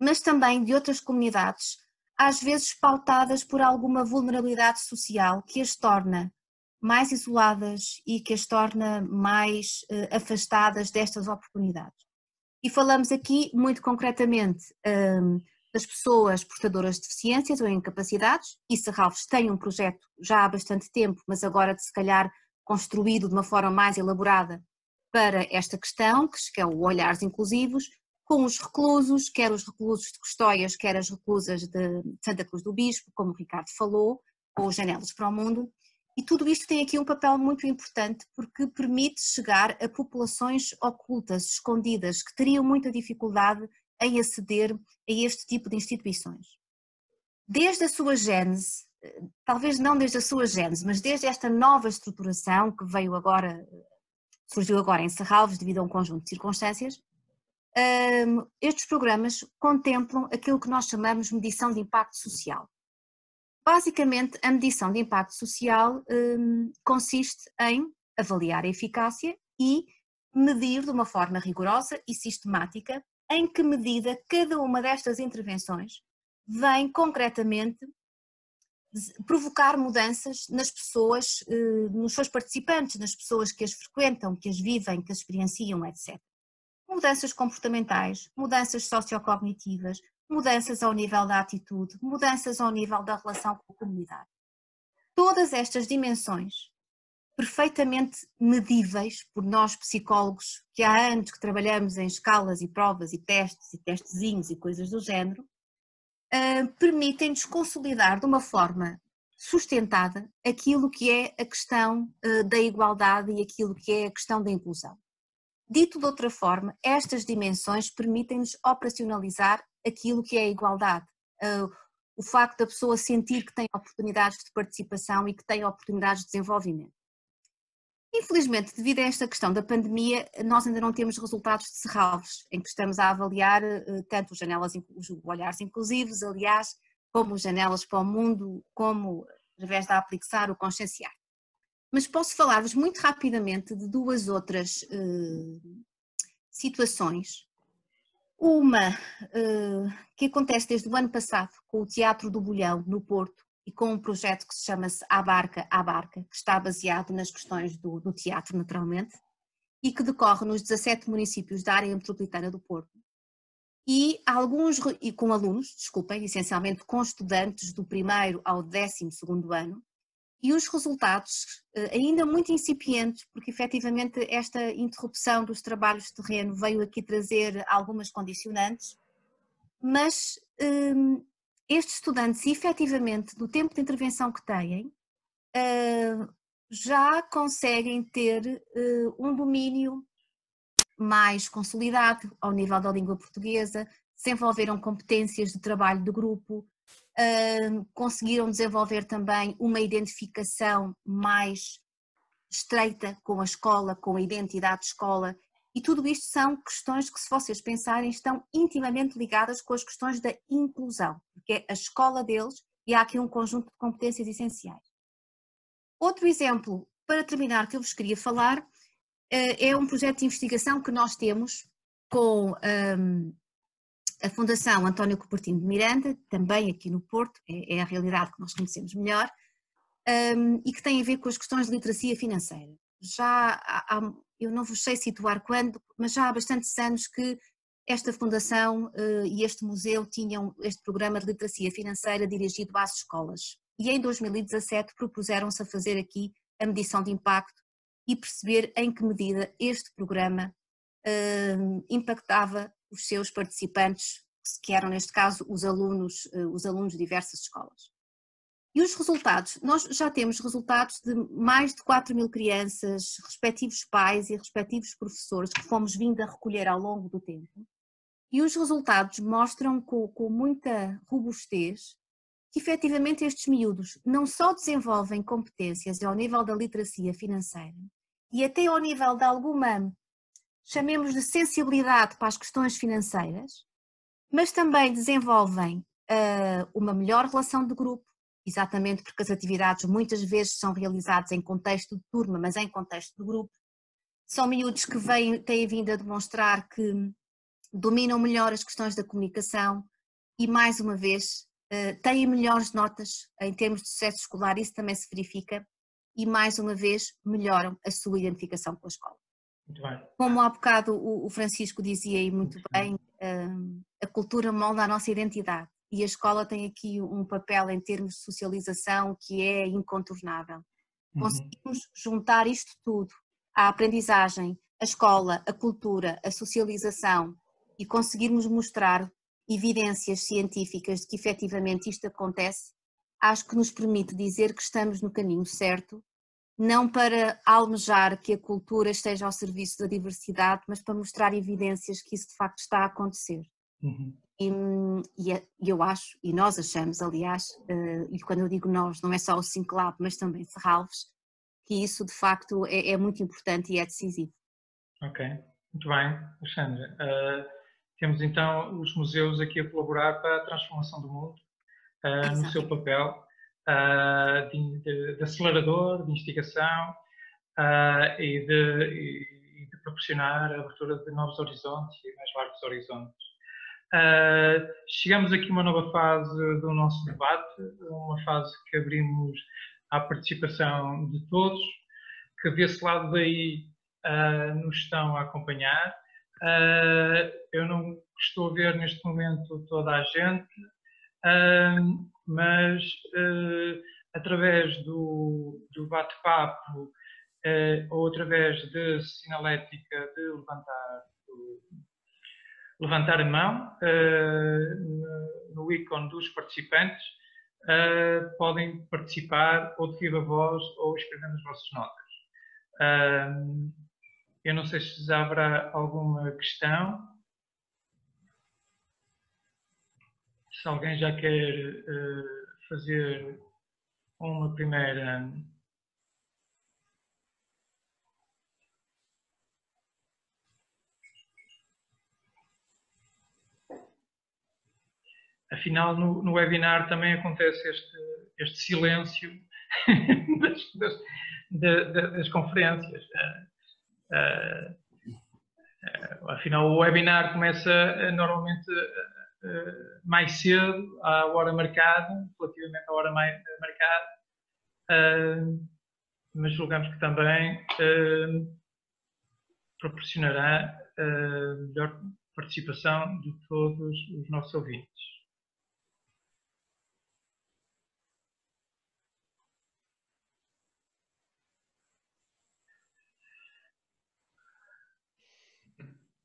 S4: mas também de outras comunidades, às vezes pautadas por alguma vulnerabilidade social que as torna mais isoladas e que as torna mais uh, afastadas destas oportunidades. E falamos aqui muito concretamente um, das pessoas portadoras de deficiências ou incapacidades, e Serralves tem um projeto já há bastante tempo, mas agora de se calhar construído de uma forma mais elaborada para esta questão, que é o Olhares Inclusivos, com os reclusos, quer os reclusos de Custóias, quer as reclusas de Santa Cruz do Bispo, como o Ricardo falou, ou Janelas para o Mundo, e tudo isto tem aqui um papel muito importante porque permite chegar a populações ocultas, escondidas, que teriam muita dificuldade em aceder a este tipo de instituições. Desde a sua gênese, talvez não desde a sua gênese, mas desde esta nova estruturação que veio agora, surgiu agora em Serralves devido a um conjunto de circunstâncias, hum, estes programas contemplam aquilo que nós chamamos de medição de impacto social. Basicamente, a medição de impacto social um, consiste em avaliar a eficácia e medir de uma forma rigorosa e sistemática em que medida cada uma destas intervenções vem concretamente provocar mudanças nas pessoas, hum, nos seus participantes, nas pessoas que as frequentam, que as vivem, que as experienciam, etc. Mudanças comportamentais, mudanças sociocognitivas, mudanças ao nível da atitude, mudanças ao nível da relação com a comunidade. Todas estas dimensões, perfeitamente medíveis por nós psicólogos, que há anos que trabalhamos em escalas e provas e testes e testezinhos e coisas do género, uh, permitem-nos consolidar de uma forma sustentada aquilo que é a questão uh, da igualdade e aquilo que é a questão da inclusão. Dito de outra forma, estas dimensões permitem-nos operacionalizar aquilo que é a igualdade. Uh, o facto da pessoa sentir que tem oportunidades de participação e que tem oportunidades de desenvolvimento. Infelizmente, devido a esta questão da pandemia, nós ainda não temos resultados de Serralves, em que estamos a avaliar uh, tanto os janelas, os olhares inclusivos, aliás, como janelas para o mundo, como através da Aplixar o Conscienciar. Mas posso falar-vos muito rapidamente de duas outras uh, situações uma uh, que acontece desde o ano passado com o Teatro do Bolhão, no Porto, e com um projeto que se chama-se A Barca, A Barca, que está baseado nas questões do, do teatro, naturalmente, e que decorre nos 17 municípios da área metropolitana do Porto. E alguns, e com alunos, desculpem, essencialmente com estudantes do primeiro ao décimo segundo ano, e os resultados eh, ainda muito incipientes, porque efetivamente esta interrupção dos trabalhos de terreno veio aqui trazer algumas condicionantes, mas um, estes estudantes, efetivamente, do tempo de intervenção que têm, uh, já conseguem ter uh, um domínio mais consolidado ao nível da língua portuguesa, desenvolveram competências de trabalho de grupo, conseguiram desenvolver também uma identificação mais estreita com a escola, com a identidade de escola, e tudo isto são questões que, se vocês pensarem, estão intimamente ligadas com as questões da inclusão, porque é a escola deles e há aqui um conjunto de competências essenciais. Outro exemplo, para terminar, que eu vos queria falar, eh, é um projeto de investigação que nós temos com a Fundação António Cupertino de Miranda, também aqui no Porto, é, é a realidade que nós conhecemos melhor, um, e que tem a ver com as questões de literacia financeira. Já há, eu não vos sei situar quando, mas já há bastantes anos que esta fundação uh, e este museu tinham este programa de literacia financeira dirigido às escolas. E em 2017 propuseram-se a fazer aqui a medição de impacto e perceber em que medida este programa uh, impactava os seus participantes, que eram neste caso os alunos, uh, os alunos de diversas escolas. E os resultados? Nós já temos resultados de mais de 4 mil crianças, respectivos pais e respectivos professores que fomos vindo a recolher ao longo do tempo. E os resultados mostram com, com muita robustez que efetivamente estes miúdos não só desenvolvem competências ao nível da literacia financeira e até ao nível de alguma, chamemos de sensibilidade para as questões financeiras, mas também desenvolvem uh, uma melhor relação de grupo, exatamente porque as atividades muitas vezes são realizadas em contexto de turma, mas em contexto de grupo. São miúdos que vêm, têm vindo a demonstrar que dominam melhor as questões da comunicação e, mais uma vez, eh, têm melhores notas em termos de sucesso escolar, isso também se verifica, e, mais uma vez, melhoram a sua identificação com a escola.
S1: Muito bem.
S4: Como há bocado o Francisco dizia aí muito bem, eh, a cultura molda a nossa identidade e a escola tem aqui um papel em termos de socialização que é incontornável. Uhum. Conseguimos juntar isto tudo, a aprendizagem, a escola, a cultura, a socialização e conseguirmos mostrar evidências científicas de que efetivamente isto acontece, acho que nos permite dizer que estamos no caminho certo, não para almejar que a cultura esteja ao serviço da diversidade, mas para mostrar evidências que isso de facto está a acontecer. Uhum. E, é, e, eu acho, e nós achamos, aliás, uh, e quando eu digo nós, não é só o Synclab, mas também Serralves, que isso de facto é, é, muito importante e é decisivo.
S1: Ok, muito bem, Alexandre. Uh, temos então os museus aqui a colaborar para a transformação do mundo, uh, no seu papel de, de, de, acelerador, de investigação e de, e de proporcionar a abertura de novos horizontes e mais largos horizontes. Uh, chegamos aqui a uma nova fase do nosso debate, uma fase que abrimos à participação de todos, que desse lado daí uh, nos estão a acompanhar. Uh, eu não estou a ver neste momento toda a gente, mas através do, do bate-papo ou através de sinalética de levantar levantar a mão uh, no ícone dos participantes, uh, podem participar ou de viva voz ou escrevendo as vossas notas. Uh, eu não sei se já haverá alguma questão. Se alguém já quer fazer uma primeira afinal no, no, webinar também acontece este, este silêncio das, das, das, das, conferências. Uh, uh, afinal, o webinar começa normalmente mais cedo, à hora marcada, relativamente à hora mais, marcada, mas julgamos que também proporcionará melhor participação de todos os nossos ouvintes.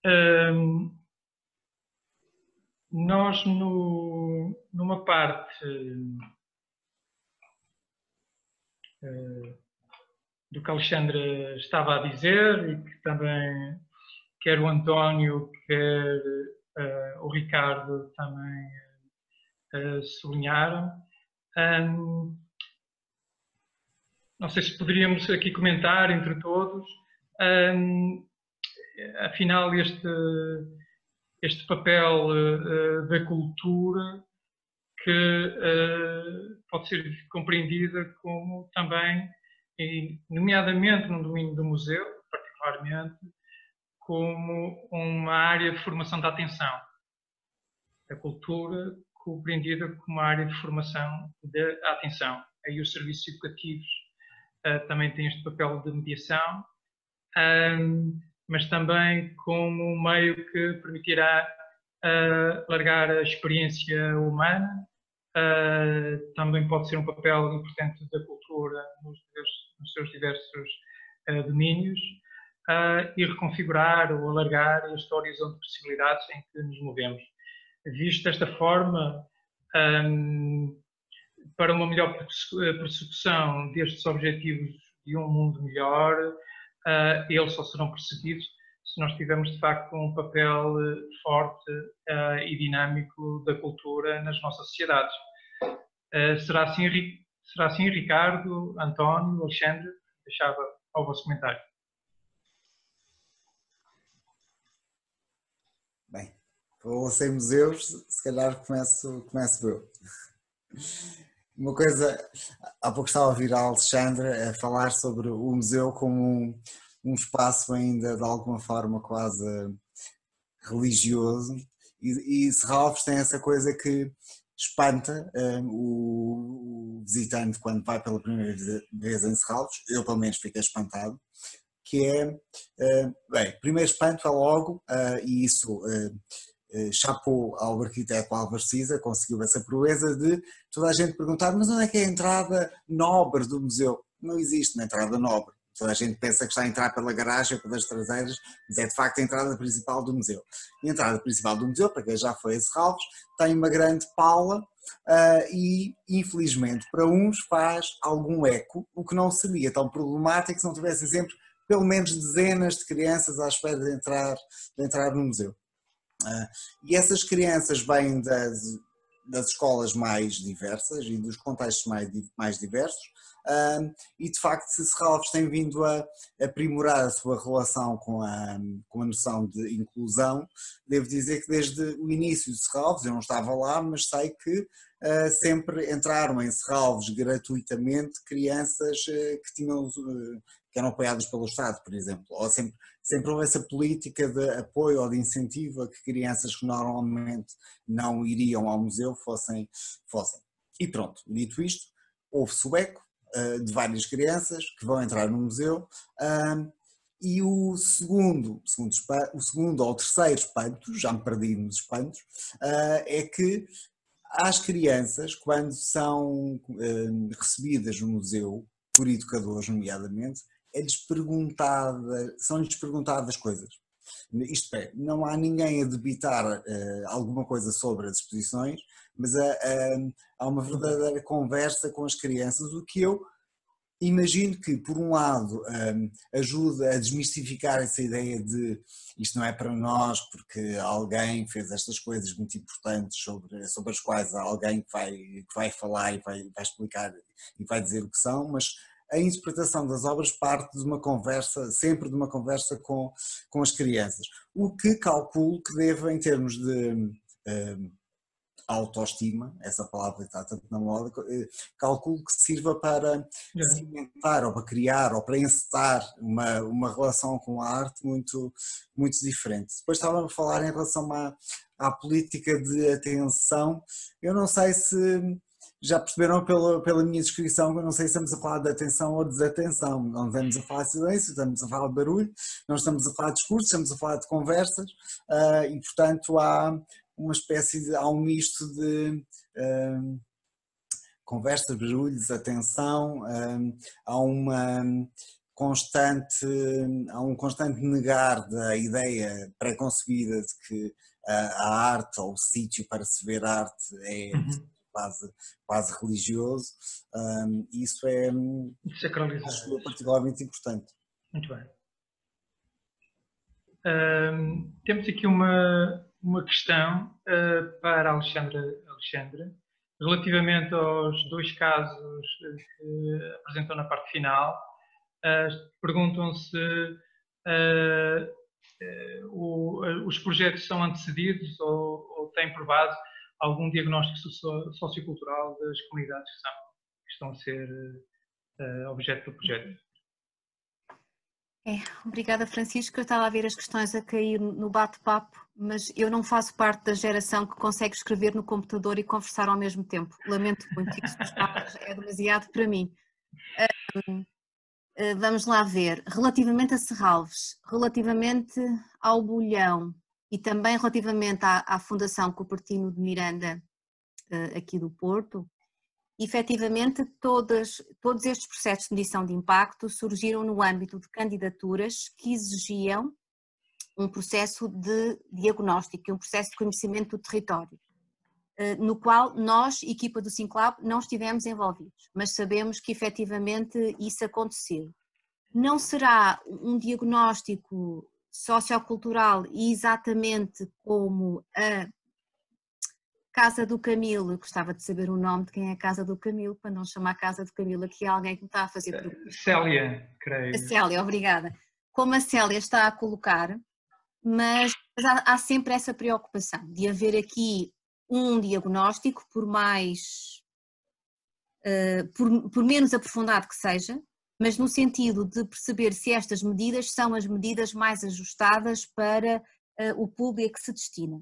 S1: Um, nós, no, numa parte uh, do que a Alexandra estava a dizer e que também quer o António, quer uh, o Ricardo também uh, sublinharam. Um, não sei se poderíamos aqui comentar entre todos. Um, afinal, este, este papel uh, da cultura que uh, pode ser compreendida como também, e, nomeadamente no domínio do museu, particularmente, como uma área de formação da atenção. a cultura compreendida como uma área de formação de atenção. Aí os serviços educativos uh, também têm este papel de mediação, um, mas também como um meio que permitirá uh, largar a experiência humana. Uh, também pode ser um papel importante da cultura nos, nos seus diversos domínios e reconfigurar ou alargar este horizonte de possibilidades em que nos movemos visto desta forma, um, para uma melhor persecução destes objetivos de um mundo melhor, uh, eles só serão perseguidos se nós tivermos de facto um papel eh, forte uh, e dinâmico da cultura nas nossas sociedades. Uh, será, assim, será assim, Ricardo, António, Alexandre? Deixava ao vosso comentário.
S3: ou sem museus, se calhar começo, começo eu. Uma coisa, há pouco estava a ouvir a Alexandra a falar sobre o museu como um, um espaço ainda de alguma forma quase religioso. E, e Serralves tem essa coisa que espanta um, o, o, visitante quando vai pela primeira vez em Serralves, eu pelo menos fico espantado, que é, uh, bem, primeiro espanto é logo, uh, e isso uh, chapou ao arquiteto Álvaro Cisa, conseguiu essa proeza de toda a gente perguntar mas onde é que é a entrada nobre do museu? Não existe uma entrada nobre. Toda a gente pensa que está a entrar pela garagem ou pelas traseiras, mas é de facto a entrada principal do museu. E a entrada principal do museu, para quem já foi a Serralves, tem uma grande pala uh, e, infelizmente, para uns faz algum eco, o que não seria tão problemático se não tivessem sempre pelo menos dezenas de crianças à espera de entrar, de entrar no museu. E essas crianças vêm das, das escolas mais diversas e dos contextos mais, mais diversos, ah, e de facto se Serralves tem vindo a aprimorar a sua relação com a, com a noção de inclusão, devo dizer que desde o início de Serralves, eu não estava lá, mas sei que uh, sempre entraram em Serralves gratuitamente crianças uh, que tinham uh, que eram apoiadas pelo Estado, por exemplo, ou sempre sempre houve essa política de apoio ou de incentivo a que crianças que normalmente não iriam ao museu fossem. fossem. E pronto, dito isto, houve-se o eco uh, de várias crianças que vão entrar no museu. Uh, e o segundo, segundo, o segundo ou terceiro espanto, já me perdi nos espantos, uh, é que as crianças, quando são recebidas no museu, por educadores nomeadamente, é-lhes perguntada, são-lhes perguntadas coisas. Isto é, não há ninguém a debitar uh, alguma coisa sobre as exposições, mas há, há uma verdadeira conversa com as crianças, o que eu imagino que, por um lado, um, ajuda a desmistificar essa ideia de isto não é para nós porque alguém fez estas coisas muito importantes sobre, sobre as quais há alguém que vai, que vai falar e vai, vai explicar e vai dizer o que são, mas a interpretação das obras parte de uma conversa, sempre de uma conversa com, com as crianças. O que calculo que deve, em termos de uh, autoestima, essa palavra está tanto na moda, uh, calculo que sirva para yeah. cimentar ou para criar ou para encetar uma, uma relação com a arte muito, muito diferente. Depois estava a falar em relação à, à política de atenção, eu não sei se já perceberam pela, pela minha descrição que não sei se estamos a falar de atenção ou desatenção. Não estamos a falar de silêncio, estamos a falar de barulho, não estamos a falar de discurso, estamos a falar de conversas uh, e, portanto, há uma espécie de. há um misto de. Uh, conversas, barulhos, atenção, uh, há uma constante, há um constante negar da ideia pré-concebida de que a arte ou o sítio para se ver arte é uhum quase, quase religioso, um, isso é acho, particularmente importante.
S1: Muito bem. Um, temos aqui uma, uma questão uh, para a Alexandra, Alexandra, relativamente aos dois casos que apresentou na parte final. Uh, Perguntam se uh, os projetos são antecedidos ou, ou têm por base algum diagnóstico sociocultural das comunidades que, são, que estão a ser uh, objeto do projeto.
S4: É, obrigada Francisco, eu estava a ver as questões a cair no bate-papo, mas eu não faço parte da geração que consegue escrever no computador e conversar ao mesmo tempo. Lamento muito, isso é demasiado para mim. Um, eh, vamos lá ver. Relativamente a Serralves, relativamente ao Bolhão e também relativamente à, à Fundação Cupertino de Miranda, eh, aqui do Porto, efetivamente todas, todos estes processos de medição de impacto surgiram no âmbito de candidaturas que exigiam um processo de diagnóstico, um processo de conhecimento do território, eh, no qual nós, equipa do Sinclab, não estivemos envolvidos, mas sabemos que efetivamente isso aconteceu. Não será um diagnóstico sociocultural exatamente como a Casa do Camilo, gostava de saber o nome de quem é a Casa do Camilo, para não chamar Casa do Camilo aqui alguém que me está a fazer
S1: perguntas. Célia, creio.
S4: A Célia, obrigada. Como a Célia está a colocar, mas há, há sempre essa preocupação de haver aqui um diagnóstico, por mais, uh, por, por menos aprofundado que seja, mas no sentido de perceber se estas medidas são as medidas mais ajustadas para uh, o público que se destina.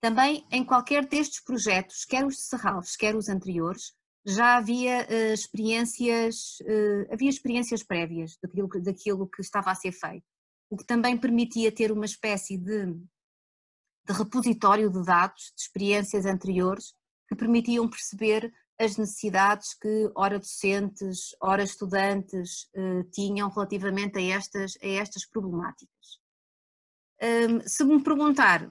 S4: Também em qualquer destes projetos, quer os de Serralves, quer os anteriores, já havia uh, experiências, uh, havia experiências prévias daquilo, daquilo que estava a ser feito, o que também permitia ter uma espécie de, de repositório de dados de experiências anteriores que permitiam perceber as necessidades que ora docentes, ora estudantes uh, tinham relativamente a estas, a estas problemáticas. Se me perguntar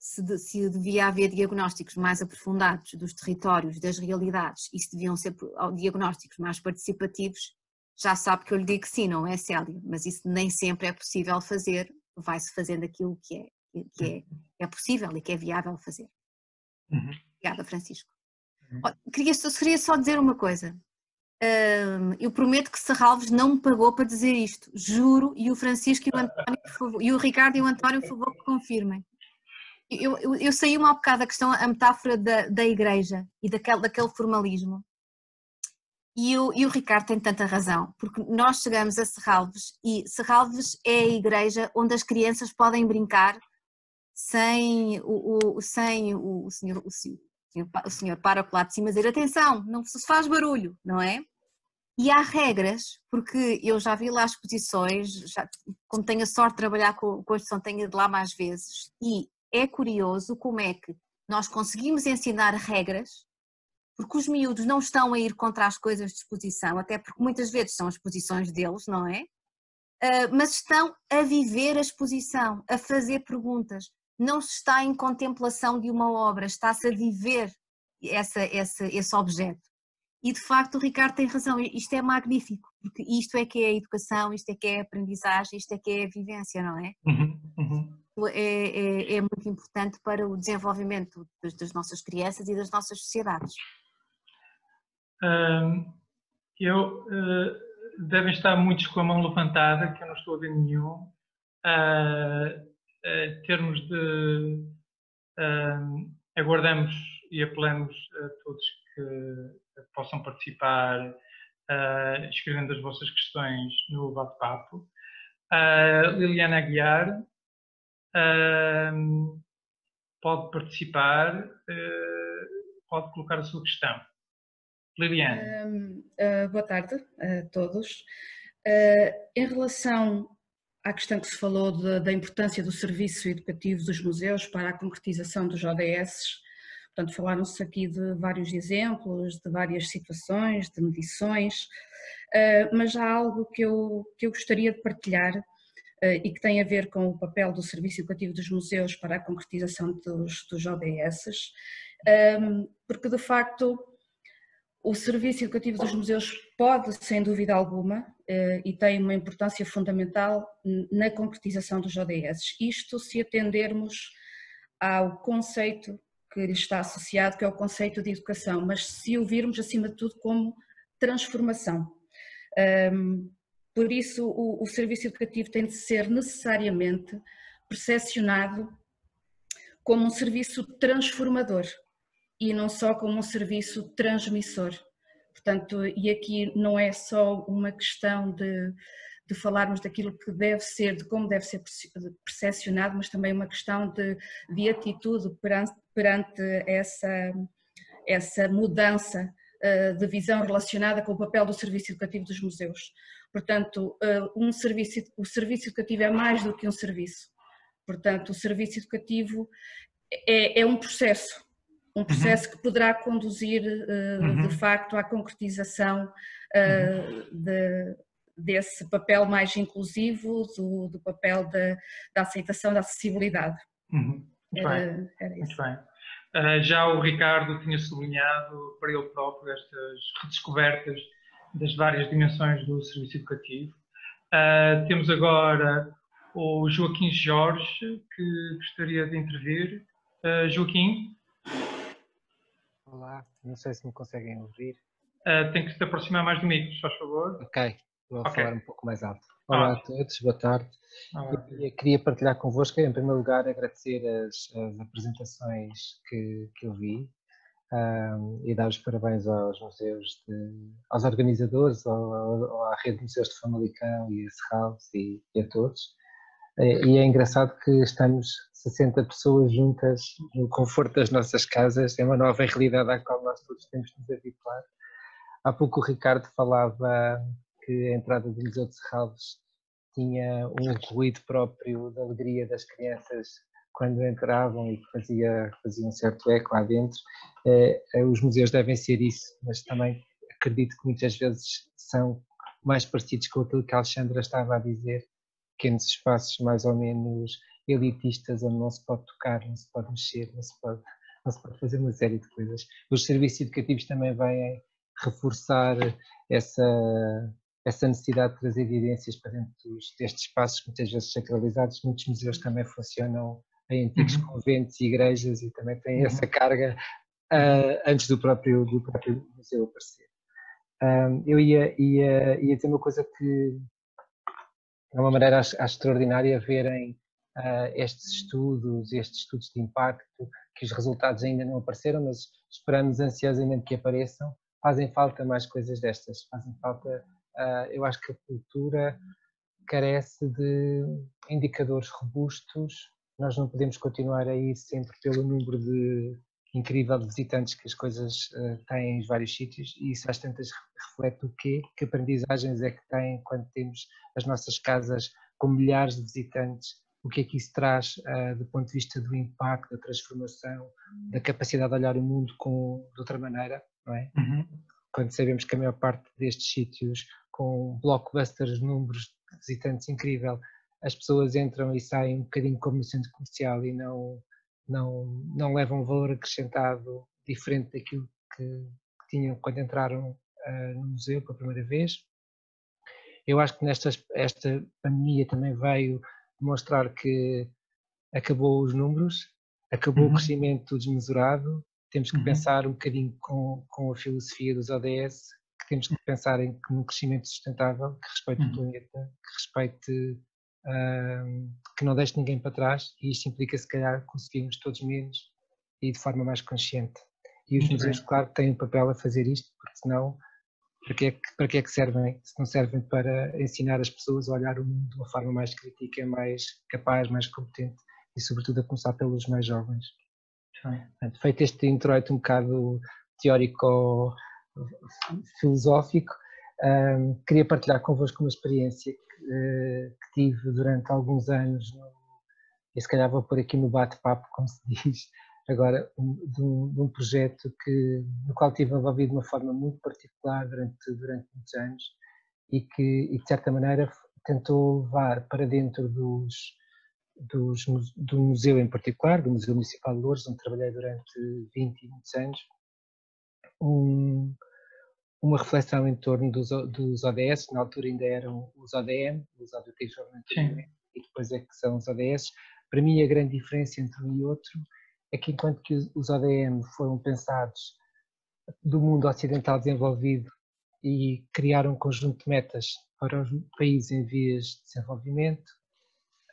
S4: se, de, se, devia haver diagnósticos mais aprofundados dos territórios, das realidades, e se deviam ser diagnósticos mais participativos, já sabe que eu lhe digo que sim, não é, Célia? Mas isso nem sempre é possível fazer, vai-se fazendo aquilo que é, que é, é possível e que é viável fazer. Uhum. Obrigada, Francisco. Queria, queria só dizer uma coisa. eu prometo que Serralves não me pagou para dizer isto, juro, e o Francisco e o António, favor, e o Ricardo e o António, por favor, que confirmem eu, eu, eu saí uma bocado da questão, a metáfora da, da igreja e daquele, daquele formalismo. E o, e o Ricardo tem tanta razão, porque nós chegamos a Serralves e Serralves é a igreja onde as crianças podem brincar sem o, o sem o, o senhor, o o senhor pároco lá de cima dizer atenção, não se faz barulho, não é? E há regras, porque eu já vi lá exposições, já, como tenho a sorte de trabalhar com, a exposição, tenho ido lá mais vezes, e é curioso como é que nós conseguimos ensinar regras, porque os miúdos não estão a ir contra as coisas de exposição, até porque muitas vezes são as posições deles, não é? Uh, mas estão a viver a exposição, a fazer perguntas. Não se está em contemplação de uma obra, está-se a viver essa, essa, esse objeto. E de facto o Ricardo tem razão, isto é magnífico, porque isto é que é a educação, isto é que é a aprendizagem, isto é que é a vivência, não é? Uhum, uhum é, é, é, muito importante para o desenvolvimento das, das nossas crianças e das nossas sociedades.
S1: eu uh, devem estar muitos com a mão levantada, que eu não estou a ver nenhum, uh, uh, termos de aguardamos e apelamos a todos que possam participar uh, escrevendo as vossas questões no bate-papo. Liliana Aguiar pode participar, uh, pode colocar a sua questão. Liliana.
S5: Uh, boa tarde a todos. Eh, em relação à questão que se falou de, da importância do serviço educativo dos museus para a concretização dos ODS, portanto falaram-se aqui de vários exemplos, de várias situações, de medições, mas há algo que eu, que eu gostaria de partilhar eh, e que tem a ver com o papel do Serviço Educativo dos Museus para a concretização dos, dos ODS, ehm, porque de facto o Serviço Educativo dos Museus pode, sem dúvida alguma, eh, e tem uma importância fundamental na concretização dos ODS. Isto se atendermos ao conceito que lhe está associado, que é o conceito de educação, mas se o virmos acima de tudo como transformação. Por isso, o, o serviço educativo tem de ser necessariamente percepcionado como um serviço transformador e não só como um serviço transmissor. Portanto, e aqui não é só uma questão de, de falarmos daquilo que deve ser, de como deve ser percepcionado, mas também uma questão de, de atitude perante, perante essa, essa mudança uh, de visão relacionada com o papel do serviço educativo dos museus. Portanto, uh, um serviço, o serviço educativo é mais do que um serviço. Portanto, o serviço educativo é, é um processo, um processo uhum. que poderá conduzir uh, uhum. de facto à concretização uh, de, desse papel mais inclusivo, do, do papel da, da, aceitação, da acessibilidade.
S1: Uhum. Muito era, bem. Era Muito bem. Uh, já o Ricardo tinha sublinhado para ele próprio estas redescobertas das várias dimensões do serviço educativo. Temos agora o Joaquim Jorge, que gostaria de intervir. Joaquim?
S6: Olá, não sei se me conseguem ouvir.
S1: Uh, tem que se aproximar mais do micro, se faz favor.
S6: Ok, vou okay. falar um pouco mais alto. Olá ah. a todos, boa tarde. Ah. Eu queria partilhar convosco, em primeiro lugar, agradecer as, as apresentações que, que eu vi um, e dar os parabéns aos museus, de, aos organizadores, ao, ao, à rede de museus de Famalicão e a Serralves e, e a todos. E é engraçado que estamos 60 pessoas juntas no conforto das nossas casas, é uma nova realidade à qual nós todos temos de nos habituar. Há pouco o Ricardo falava que a entrada de Serralves tinha um ruído próprio da alegria das crianças quando entravam e que fazia, fazia um certo eco lá dentro. Eh, eh, os museus devem ser isso, mas também acredito que muitas vezes são mais parecidos com aquilo que a Alexandra estava a dizer, pequenos espaços mais ou menos elitistas onde não se pode tocar, não se pode mexer, não se pode, não se pode fazer uma série de coisas. Os serviços educativos também vêm reforçar essa, essa necessidade de trazer evidências para dentro destes espaços, muitas vezes sacralizados. Muitos museus também funcionam em antigos uhum. conventos e igrejas e também têm uhum. essa carga uh, antes do próprio, do próprio museu aparecer. Um, eu ia, ia, ia dizer uma coisa que é uma maneira acho, acho extraordinária verem uh, estes estudos, estes estudos de impacto, que os resultados ainda não apareceram, mas esperamos ansiosamente que apareçam. Fazem falta mais coisas destas, fazem falta, uh, eu acho que a cultura carece de indicadores robustos, nós não podemos continuar a ir sempre pelo número de incrível de visitantes que as coisas uh, têm em vários sítios e isso às tantas reflete o quê? Que aprendizagens é que têm quando temos as nossas casas com milhares de visitantes? O que é que isso traz uh, do ponto de vista do impacto, da transformação, da capacidade de olhar o mundo com, de outra maneira, não é? Uhum. Quando sabemos que a maior parte destes sítios com blockbusters, números de visitantes incrível, as pessoas entram e saem um bocadinho como no centro comercial e não não, não levam um valor acrescentado diferente daquilo que, que tinham quando entraram uh, no museu pela primeira vez. Eu acho que nesta esta pandemia também veio demonstrar que acabou os números, acabou uhum. o crescimento desmesurado, temos que uhum. pensar um bocadinho com, com a filosofia dos ODS, que temos que pensar em um crescimento sustentável, que respeite uhum. o planeta, que respeite que não deixe ninguém para trás e isto implica se calhar conseguirmos todos menos e de forma mais consciente. E os museus, claro, têm um papel a fazer isto, porque senão, para que, é que, para que é que servem? Se não servem para ensinar as pessoas a olhar o mundo de uma forma mais crítica, mais capaz, mais competente e sobretudo a começar pelos mais jovens. Portanto, feito este introito um bocado teórico-filosófico, um, queria partilhar convosco uma experiência eh, que tive durante alguns anos, no, e se calhar vou pôr aqui no bate-papo, como se diz, agora, um, de, um, de, um, projeto que, no qual estive envolvido de uma forma muito particular durante, durante muitos anos e que, e de certa maneira, tentou levar para dentro dos, dos, do museu em particular, do Museu Municipal de Lourdes, onde trabalhei durante 20 e muitos anos, um, uma reflexão em torno dos, dos ODS, na altura ainda eram os ODM, os Objetivos Desenvolvimento e depois é que são os ODS. Para mim a grande diferença entre um e outro é que enquanto que os ODM foram pensados do mundo ocidental desenvolvido e criaram um conjunto de metas para os países em vias de desenvolvimento,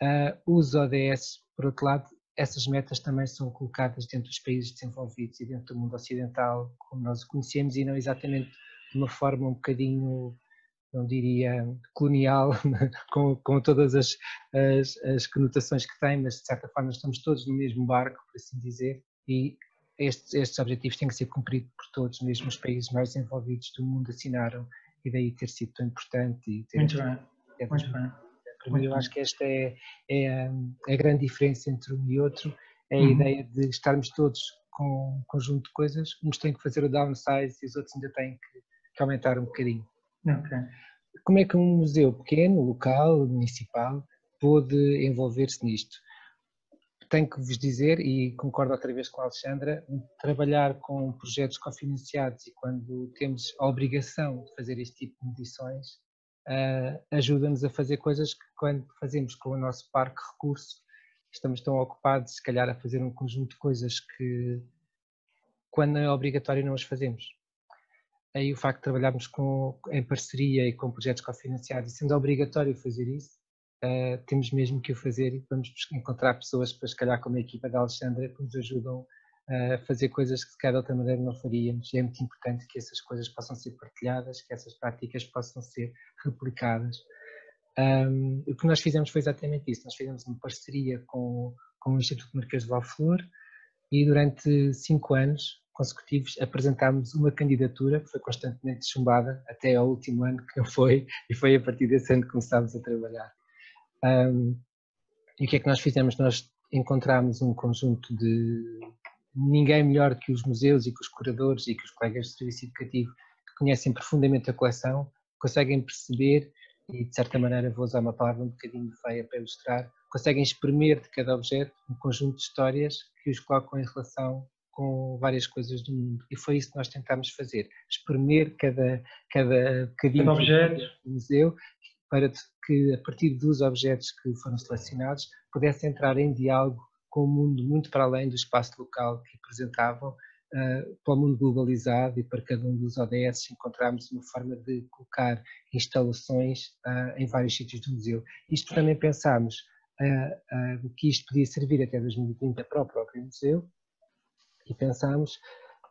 S6: uh, os ODS, por outro lado, essas metas também são colocadas dentro dos países desenvolvidos e dentro do mundo ocidental como nós o conhecemos e não exatamente de uma forma um bocadinho não diria colonial, com, com todas as, as, as, conotações que tem, mas de certa forma estamos todos no mesmo barco, por assim dizer, e estes, estes objetivos têm que ser cumpridos por todos, mesmo os países mais desenvolvidos do mundo assinaram, e daí ter sido tão importante. E ter
S1: Muito bem, é muito bem.
S6: Eu acho que esta é, é a, a, grande diferença entre um e outro, é a uhum. ideia de estarmos todos com um conjunto de coisas, uns têm que fazer o downsize e os outros ainda têm que, que aumentar um bocadinho.
S1: Okay.
S6: Como é que um museu pequeno, local, municipal, pôde envolver-se nisto? Tenho que vos dizer, e concordo outra vez com a Alexandra, trabalhar com projetos cofinanciados e quando temos a obrigação de fazer este tipo de medições, uh, ajuda-nos a fazer coisas que quando fazemos com o nosso parque recurso, estamos tão ocupados, se calhar, a fazer um conjunto de coisas que, quando é obrigatório, não as fazemos. Aí o facto de trabalharmos com, em parceria e com projetos cofinanciados, e sendo obrigatório fazer isso, uh, temos mesmo que o fazer e vamos encontrar pessoas, para, se calhar, como a equipa da Alexandra, que nos ajudam a fazer coisas que, se calhar, de outra maneira não faríamos. E é muito importante que essas coisas possam ser partilhadas, que essas práticas possam ser replicadas. Um, o que nós fizemos foi exatamente isso. Nós fizemos uma parceria com, com o Instituto Marquês de Valflor e durante cinco anos consecutivos apresentámos uma candidatura que foi constantemente chumbada até ao último ano que foi e foi a partir desse ano que começámos a trabalhar. Um, e o que é que nós fizemos? Nós encontramos um conjunto de ninguém melhor que os museus e que os curadores e que os colegas de serviço educativo que conhecem profundamente a coleção conseguem perceber e de certa maneira vou usar uma palavra um bocadinho feia para ilustrar, conseguem exprimir de cada objeto um conjunto de histórias que os colocam em relação com várias coisas do mundo. E foi isso que nós tentámos fazer, exprimir cada, cada bocadinho
S1: cada objeto.
S6: do museu para que a partir dos objetos que foram selecionados pudesse entrar em diálogo com o mundo muito para além do espaço local que apresentavam uh, para o mundo globalizado e para cada um dos ODS encontrarmos uma forma de colocar instalações uh, em vários sítios do museu. Isto também pensámos uh, que isto podia servir até 2030 para o próprio museu e pensámos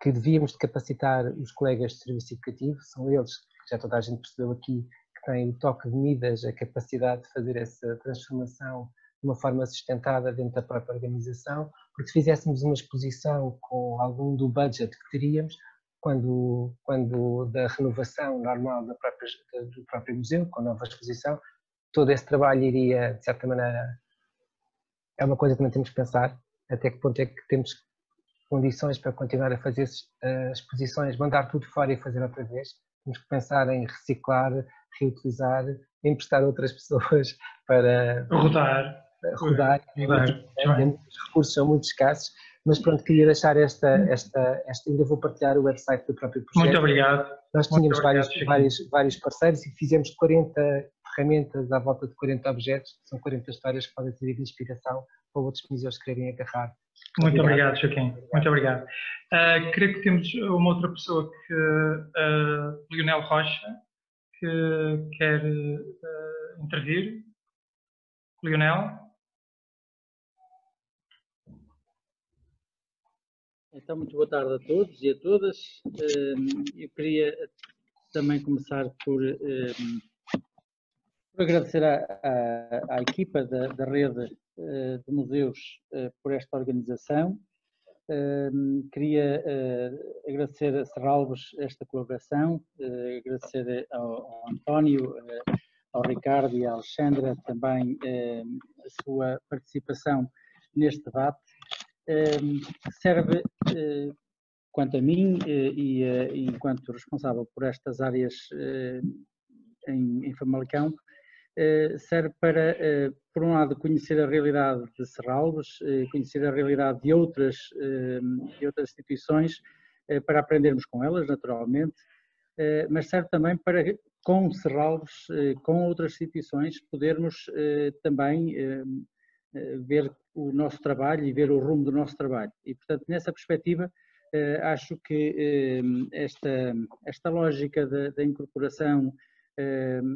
S6: que devíamos de capacitar os colegas de serviço educativo, são eles, que já toda a gente percebeu aqui, que têm o toque de medidas, a capacidade de fazer essa transformação de uma forma sustentada dentro da própria organização, porque se fizéssemos uma exposição com algum do budget que teríamos, quando, quando da renovação normal da própria, do próprio museu, com nova exposição, todo esse trabalho iria, de certa maneira, é uma coisa que não temos que pensar, até que ponto é que temos condições para continuar a fazer uh, exposições, mandar tudo fora e fazer outra vez. Temos que pensar em reciclar, reutilizar, emprestar outras pessoas para
S1: rodar.
S6: rodar, os recursos são muito escassos, mas pronto, queria deixar esta, esta, esta, ainda vou partilhar o website do próprio projeto.
S1: Muito obrigado.
S6: Nós tínhamos vários, vários, vários parceiros e fizemos 40 ferramentas à volta de 40 objetos, são 40 histórias que podem servir de inspiração para outros museus quererem agarrar.
S1: Muito obrigado, Joaquim. Muito obrigado. Uh, creio que temos uma outra pessoa que, uh, Lionel Rocha, que quer uh, intervir. Lionel?
S7: Então, muito boa tarde a todos e a todas. Eu queria também começar por, por agradecer à, à, à equipa da, da rede de museus eh, por esta organização. Ehm, queria eh, agradecer a Serralves esta colaboração, agradecer ao, António, ao Ricardo e à Alexandra também a sua participação neste debate Ehm, serve, eh, quanto a mim eh, e eh, enquanto responsável por estas áreas em, Famalicão, serve para, por um lado, conhecer a realidade de Serralves, conhecer a realidade de outras, de outras instituições, para aprendermos com elas, naturalmente, mas serve também para, com Serralves, com outras instituições, podermos também ver o nosso trabalho e ver o rumo do nosso trabalho. E, portanto, nessa perspectiva, eh, acho que eh, esta, esta lógica da, incorporação eh,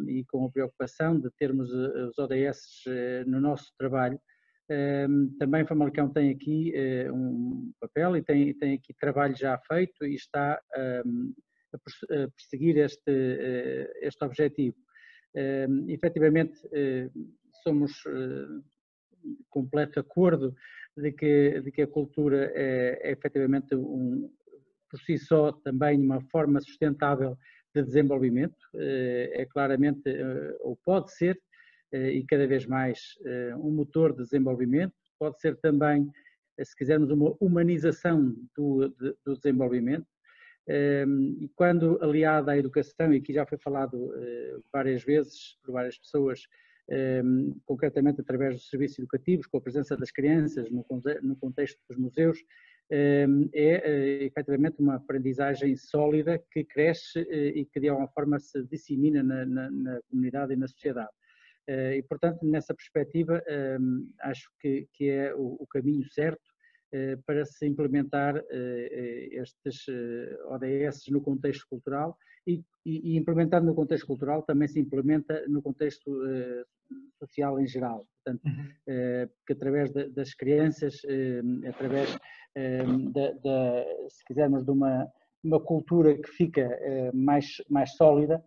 S7: e com a preocupação de termos os ODS no nosso trabalho, também Famalicão tem aqui um papel e tem, tem aqui trabalho já feito e está a perseguir este, este objetivo. efetivamente, somos de completo acordo de que, de que a cultura é, é efetivamente um, por si só também uma forma sustentável de desenvolvimento, é claramente, ou pode ser, e cada vez mais um motor de desenvolvimento, pode ser também se quisermos, uma humanização do, do desenvolvimento. Ehm, e quando aliada à educação, e aqui já foi falado eh, várias vezes por várias pessoas, ehm, concretamente através dos serviços educativos, com a presença das crianças no contexto dos museus, é eh, efetivamente uma aprendizagem sólida que cresce eh, e que de alguma forma se dissemina na, na, na comunidade e na sociedade. E, portanto, nessa perspectiva, acho que, que é o, o caminho certo eh, para se implementar eh, eh, estes ODS no contexto cultural e, e, implementado no contexto cultural também se implementa no contexto social em geral. Portanto, uhum. que através das crianças, através da, da, se quisermos, de uma, uma cultura que fica mais, mais sólida,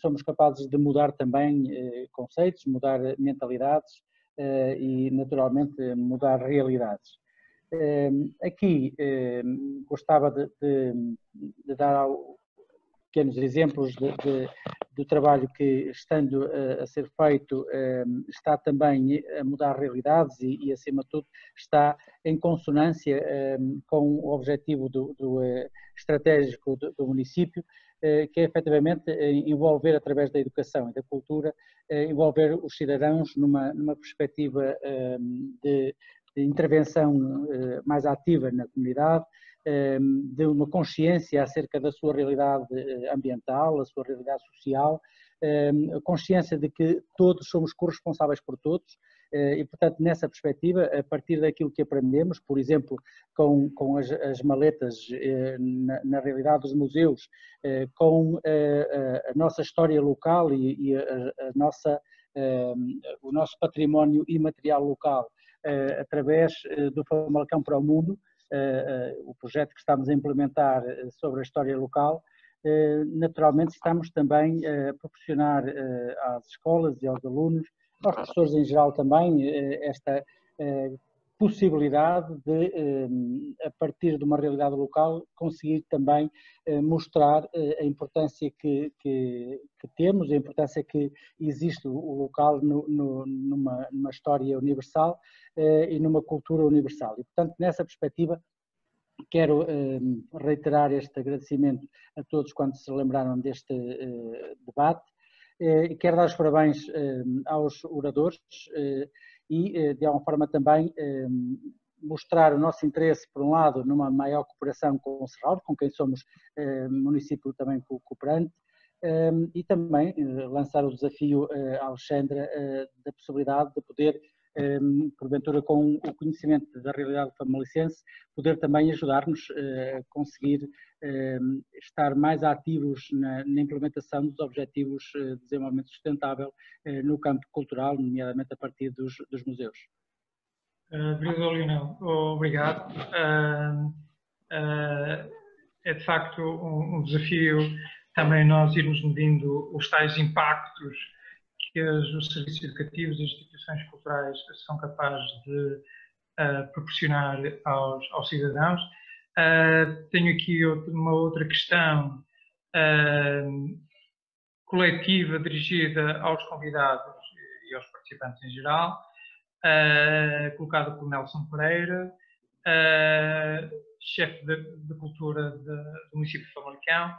S7: somos capazes de mudar também conceitos, mudar mentalidades e, naturalmente, mudar realidades. Ehm, aqui ehm, gostava de, de, de dar pequenos exemplos de, do trabalho que, estando a, a ser feito, ehm, está também a mudar realidades e, e, acima de tudo, está em consonância com o objetivo do, do eh, estratégico do, do município, eh, que é efetivamente eh, envolver, através da educação e da cultura, envolver os cidadãos numa, numa perspectiva de intervenção eh, mais ativa na comunidade, ehm, de uma consciência acerca da sua realidade eh, ambiental, a sua realidade social, ehm, a consciência de que todos somos corresponsáveis por todos eh, e, portanto, nessa perspectiva, a partir daquilo que aprendemos, por exemplo, com, com as, as maletas na, na, realidade dos museus, com a, a nossa história local e, e a, a nossa, ehm, o nosso património imaterial local, através eh, do Famalicão para o Mundo, eh, o projeto que estamos a implementar sobre a história local, naturalmente estamos também a proporcionar às escolas e aos alunos, aos professores em geral também, esta possibilidade de, ehm, a partir de uma realidade local, conseguir também eh, mostrar eh, a importância que, que, que temos, a importância que existe o local no, no, numa, numa, história universal eh, e numa cultura universal. E, portanto, nessa perspectiva, quero reiterar este agradecimento a todos quando se lembraram deste debate quero dar os parabéns aos oradores e, eh, de alguma forma, também eh, mostrar o nosso interesse, por um lado, numa maior cooperação com o Serralvo, com quem somos eh, município também cooperante, e também lançar o desafio à Alexandra da possibilidade de poder, porventura com o conhecimento da realidade famalicense, poder também ajudar-nos a conseguir estar mais ativos na, implementação dos objetivos de desenvolvimento sustentável no campo cultural, nomeadamente a partir dos, dos museus.
S1: Uh, Lionel, obrigado. Uh, uh, é de facto um, um, desafio também nós irmos medindo os tais impactos que os serviços educativos e as instituições culturais são capazes de uh, proporcionar aos, aos cidadãos. Uh, tenho aqui uma outra questão uh, coletiva dirigida aos convidados e aos participantes em geral, colocada por Nelson Pereira, chefe de, de, cultura de, do município de Famalicão,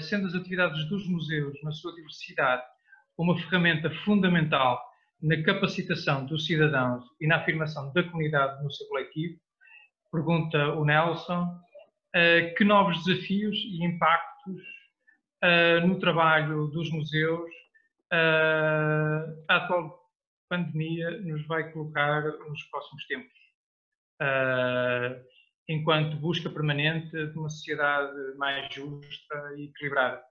S1: sendo as atividades dos museus, na sua diversidade, uma ferramenta fundamental na capacitação dos cidadãos e na afirmação da comunidade no seu coletivo, pergunta o Nelson, uh, que novos desafios e impactos uh, no trabalho dos museus uh, a atual pandemia nos vai colocar nos próximos tempos, enquanto busca permanente de uma sociedade mais justa e equilibrada.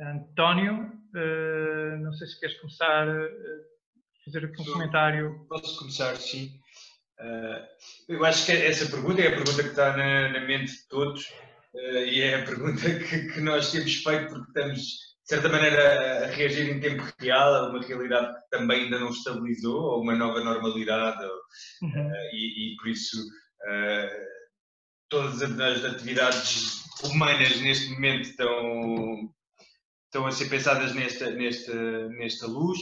S1: António, não sei se queres começar fazer aqui um comentário.
S2: Posso começar, sim. Uh, eu acho que essa pergunta é a pergunta que está na, na mente de todos e é a pergunta que, que, nós temos feito porque estamos, de certa maneira, a reagir em tempo real a uma realidade que também ainda não estabilizou, ou uma nova normalidade, ou, uhum. uh, e, e, por isso todas as atividades humanas neste momento estão, estão a ser pensadas nesta, nesta, nesta luz.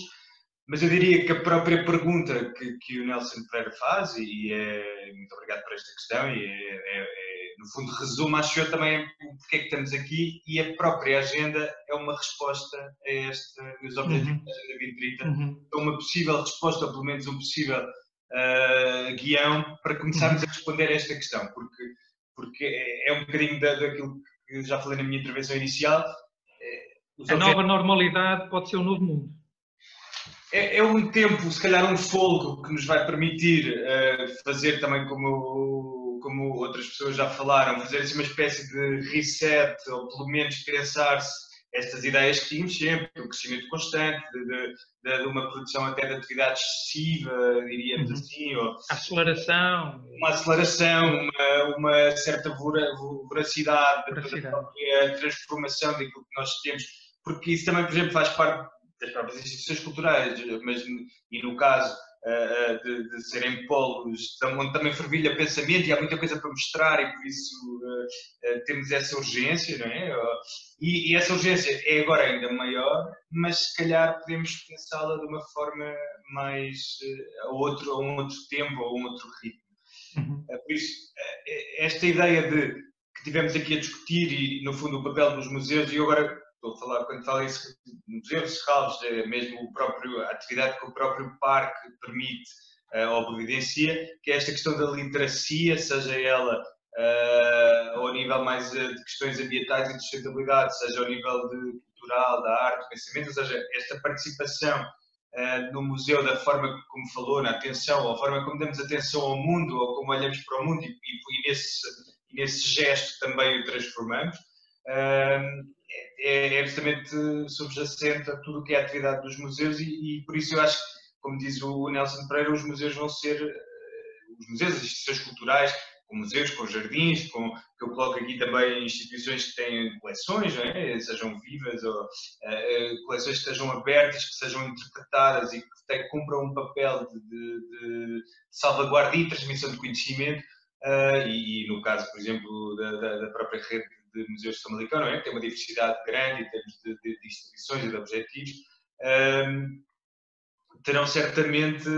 S2: Mas eu diria que a própria pergunta que, que o Nelson Pereira faz, e é, muito obrigado por esta questão, e é, é, é, no fundo resume, acho eu, também porque é que estamos aqui, e a própria agenda é uma resposta a este, os objetivos uhum. da Agenda 2030, uhum. é uma possível resposta, ou pelo menos um possível uh, guião para começarmos uhum. a responder a esta questão, porque, porque é, é um bocadinho da, daquilo que já falei na minha intervenção inicial.
S1: É, a nova normalidade pode ser um novo mundo
S2: é, é, um tempo, se calhar um fogo que nos vai permitir uh, fazer também como, como outras pessoas já falaram, fazer assim uma espécie de reset, ou pelo menos pensar-se estas ideias que tínhamos sempre, o crescimento constante, de, de, de, uma produção até de atividade excessiva, diríamos uhum. assim, ou
S1: aceleração.
S2: Uma aceleração, uma, uma certa voracidade, voracidade. a transformação daquilo que nós temos, porque isso também, por exemplo, faz parte das próprias instituições culturais, mas e no caso uh, de, de, serem polos onde também fervilha pensamento e há muita coisa para mostrar e por isso uh, temos essa urgência, não é? E, e, essa urgência é agora ainda maior, mas se calhar podemos pensá-la de uma forma mais a, outro, a um outro tempo a um outro ritmo. Uhum. Por isso, esta ideia de que tivemos aqui a discutir e, no fundo, o papel dos museus, e agora estou a falar, quando falo em museus serralves, é mesmo o próprio, a atividade que o próprio parque permite uh, ou providencia, que é esta questão da literacia, seja ela uh, ao nível mais uh, de questões ambientais e de sustentabilidade, seja ao nível de cultural, da arte, do pensamento, ou seja, esta participação uh, no museu da forma como falou, na atenção, ou a forma como damos atenção ao mundo, ou como olhamos para o mundo e, e, e nesse, nesse gesto também o transformamos. É, é absolutamente subjacente a tudo o que é a atividade dos museus e, e, por isso eu acho que, como diz o Nelson Pereira, os museus vão ser, uh, os museus, as instituições culturais, com museus, com jardins, com, que eu coloco aqui também instituições que têm coleções, é? sejam vivas ou uh, coleções que estejam abertas, que sejam interpretadas e que até cumpram um papel de, de, de salvaguarda e transmissão de conhecimento. Uh, e, e, no caso, por exemplo, da, da, da própria rede de museus de Famalicão, não é? tem uma diversidade grande em termos de, de, de instituições e de objetivos, um, terão certamente,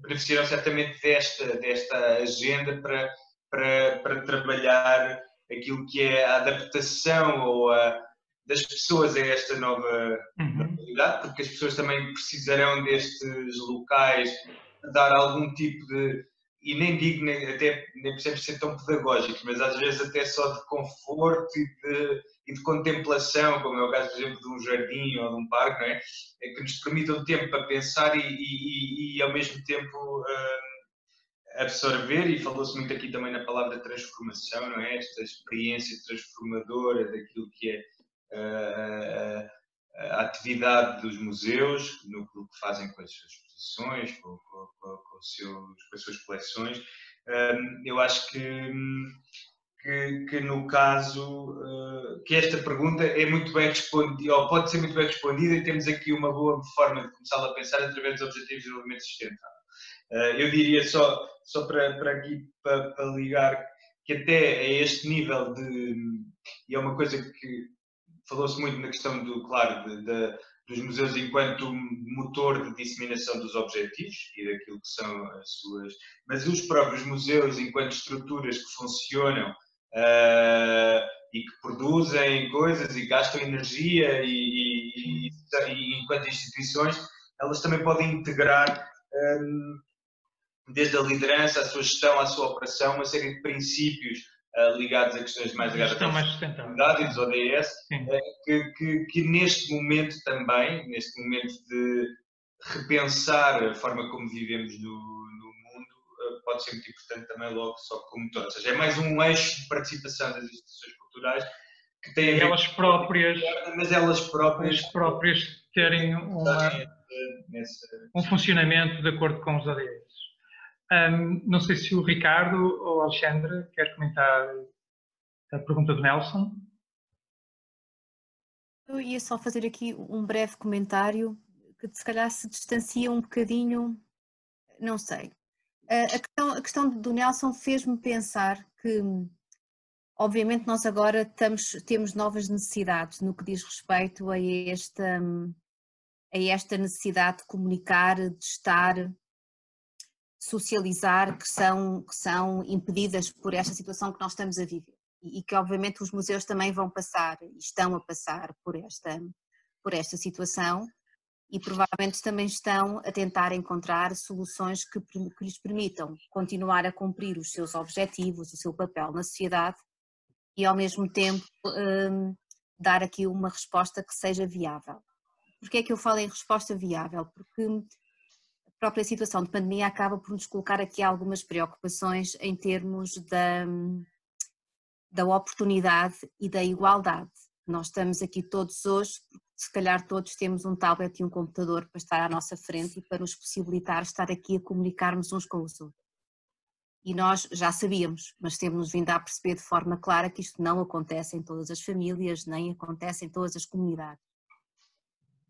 S2: beneficiarão certamente desta, desta agenda para, para, para trabalhar aquilo que é a adaptação ou a, das pessoas a esta nova uhum. realidade, porque as pessoas também precisarão destes locais dar algum tipo de e nem digo, nem, até nem percebes ser tão pedagógicos, mas às vezes até só de conforto e de, e de contemplação, como é o caso, por exemplo, de um jardim ou de um parque, não é? é que nos permitam tempo para pensar e, e, e ao mesmo tempo uh, absorver, e falou-se muito aqui também na palavra transformação, não é? Esta experiência transformadora daquilo que é uh, a atividade dos museus, no que fazem com as suas exposições, com, com, com, seus, com as suas coleções. eu acho que, que, que no caso, uh, que esta pergunta é muito bem respondida, ou pode ser muito bem respondida, e temos aqui uma boa forma de começar a pensar através dos Objetivos de Desenvolvimento Sustentável. Uh, eu diria só, só para, para aqui, para, para ligar, que até a este nível de, e é uma coisa que falou-se muito na questão do, claro, de, de, dos museus enquanto motor de disseminação dos objetivos e daquilo que são as suas. Mas os próprios museus, enquanto estruturas que funcionam uh, e que produzem coisas e gastam energia e, e, e, enquanto instituições, elas também podem integrar. Um, ah, desde a liderança, a sua gestão, a sua operação, uma série de princípios ligados a questões mais ligadas à sustentabilidade e dos ODS, uh, que, que, que, neste momento também, neste momento de repensar a forma como vivemos no, no mundo, uh, pode ser muito importante também logo só como motor. Ou seja, é mais um eixo de participação das instituições culturais que tem a ver
S1: elas próprias,
S2: mas elas próprias,
S1: próprias terem uma, um funcionamento de acordo com os ODS. Um, não sei se o Ricardo ou a Alexandra quer comentar a pergunta do Nelson.
S4: Eu ia só fazer aqui um breve comentário que se calhar se distancia um bocadinho, não sei. A questão, a questão do Nelson fez-me pensar que, obviamente, nós agora estamos, temos novas necessidades no que diz respeito a esta, a esta necessidade de comunicar, de estar, socializar, que são, que são impedidas por esta situação que nós estamos a viver e que obviamente os museus também vão passar e estão a passar por esta, por esta situação e provavelmente também estão a tentar encontrar soluções que, que lhes permitam continuar a cumprir os seus objetivos, o seu papel na sociedade e ao mesmo tempo um, dar aqui uma resposta que seja viável. Porquê é que eu falo em resposta viável? Porque própria situação de pandemia acaba por nos colocar aqui algumas preocupações em termos da, da oportunidade e da igualdade. Nós estamos aqui todos hoje, se calhar todos temos um tablet e um computador para estar à nossa frente e para nos possibilitar estar aqui a comunicarmos uns com os outros. E nós já sabíamos, mas temos vindo a perceber de forma clara que isto não acontece em todas as famílias, nem acontece em todas as comunidades.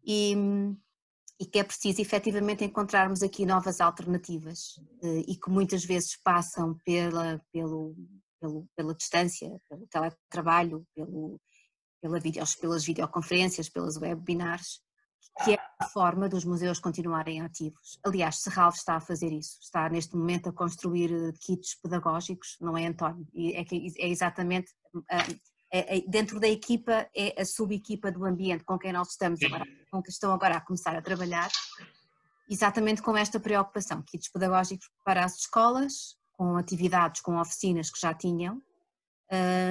S4: E, e que é preciso efetivamente encontrarmos aqui novas alternativas eh, e que muitas vezes passam pela, pelo, pelo, pela distância, pelo teletrabalho, pelo, pela videos, pelas videoconferências, pelas webinars, que é a forma dos museus continuarem ativos. Aliás, Serralves está a fazer isso, está neste momento a construir eh, kits pedagógicos, não é António? É, que é exatamente, é, dentro da equipa, é a subequipa do ambiente com quem nós estamos agora, com que estão agora a começar a trabalhar, exatamente com esta preocupação, kits pedagógicos para as escolas, com atividades, com oficinas que já tinham,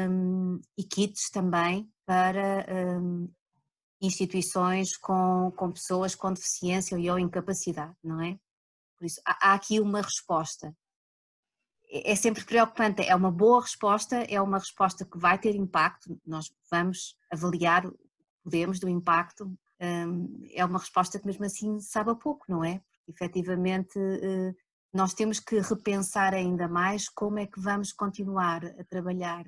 S4: um, e kits também para um, instituições com, com pessoas com deficiência ou incapacidade, não é? Por isso, há, aqui uma resposta. É, é sempre preocupante, é uma boa resposta, é uma resposta que vai ter impacto, nós vamos avaliar o que podemos do impacto, é uma resposta que mesmo assim sabe a pouco, não é? Porque efetivamente uh, nós temos que repensar ainda mais como é que vamos continuar a trabalhar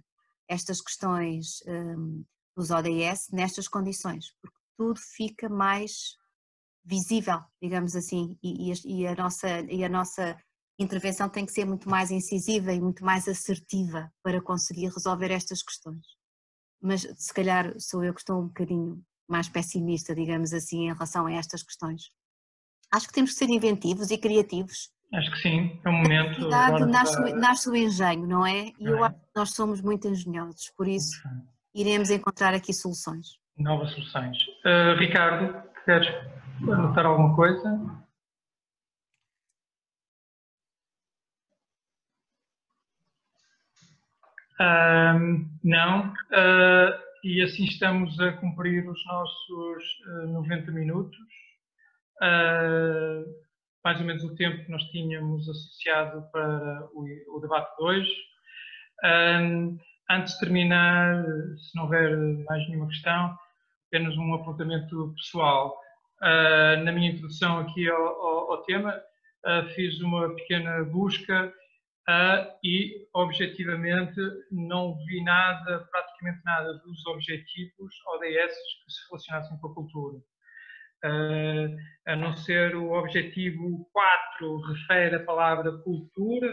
S4: estas questões um, dos ODS nestas condições, porque tudo fica mais visível, digamos assim, e, e, a, nossa, e a nossa intervenção tem que ser muito mais incisiva e muito mais assertiva para conseguir resolver estas questões. Mas se calhar sou eu que estou um bocadinho mais pessimista, digamos assim, em relação a estas questões. Acho que temos que ser inventivos e criativos
S1: Acho que sim, é um momento.
S4: A nasce, para... nasce o engenho, não é? E eu é. acho que nós somos muito engenhosos, por isso iremos encontrar aqui soluções.
S1: Novas soluções. Uh, Ricardo, queres anotar alguma coisa? Uh, não, uh, e assim estamos a cumprir os nossos 90 minutos. Uh, mais ou menos o tempo que nós tínhamos associado para o, debate de hoje. Um, antes de terminar, se não houver mais nenhuma questão, apenas um apontamento pessoal. Na minha introdução aqui ao, tema, fiz uma pequena busca uh, e, objetivamente, não vi nada, praticamente nada, dos objetivos ODS que se relacionassem com a cultura. Uh, a não ser o objetivo 4, refere a palavra cultura,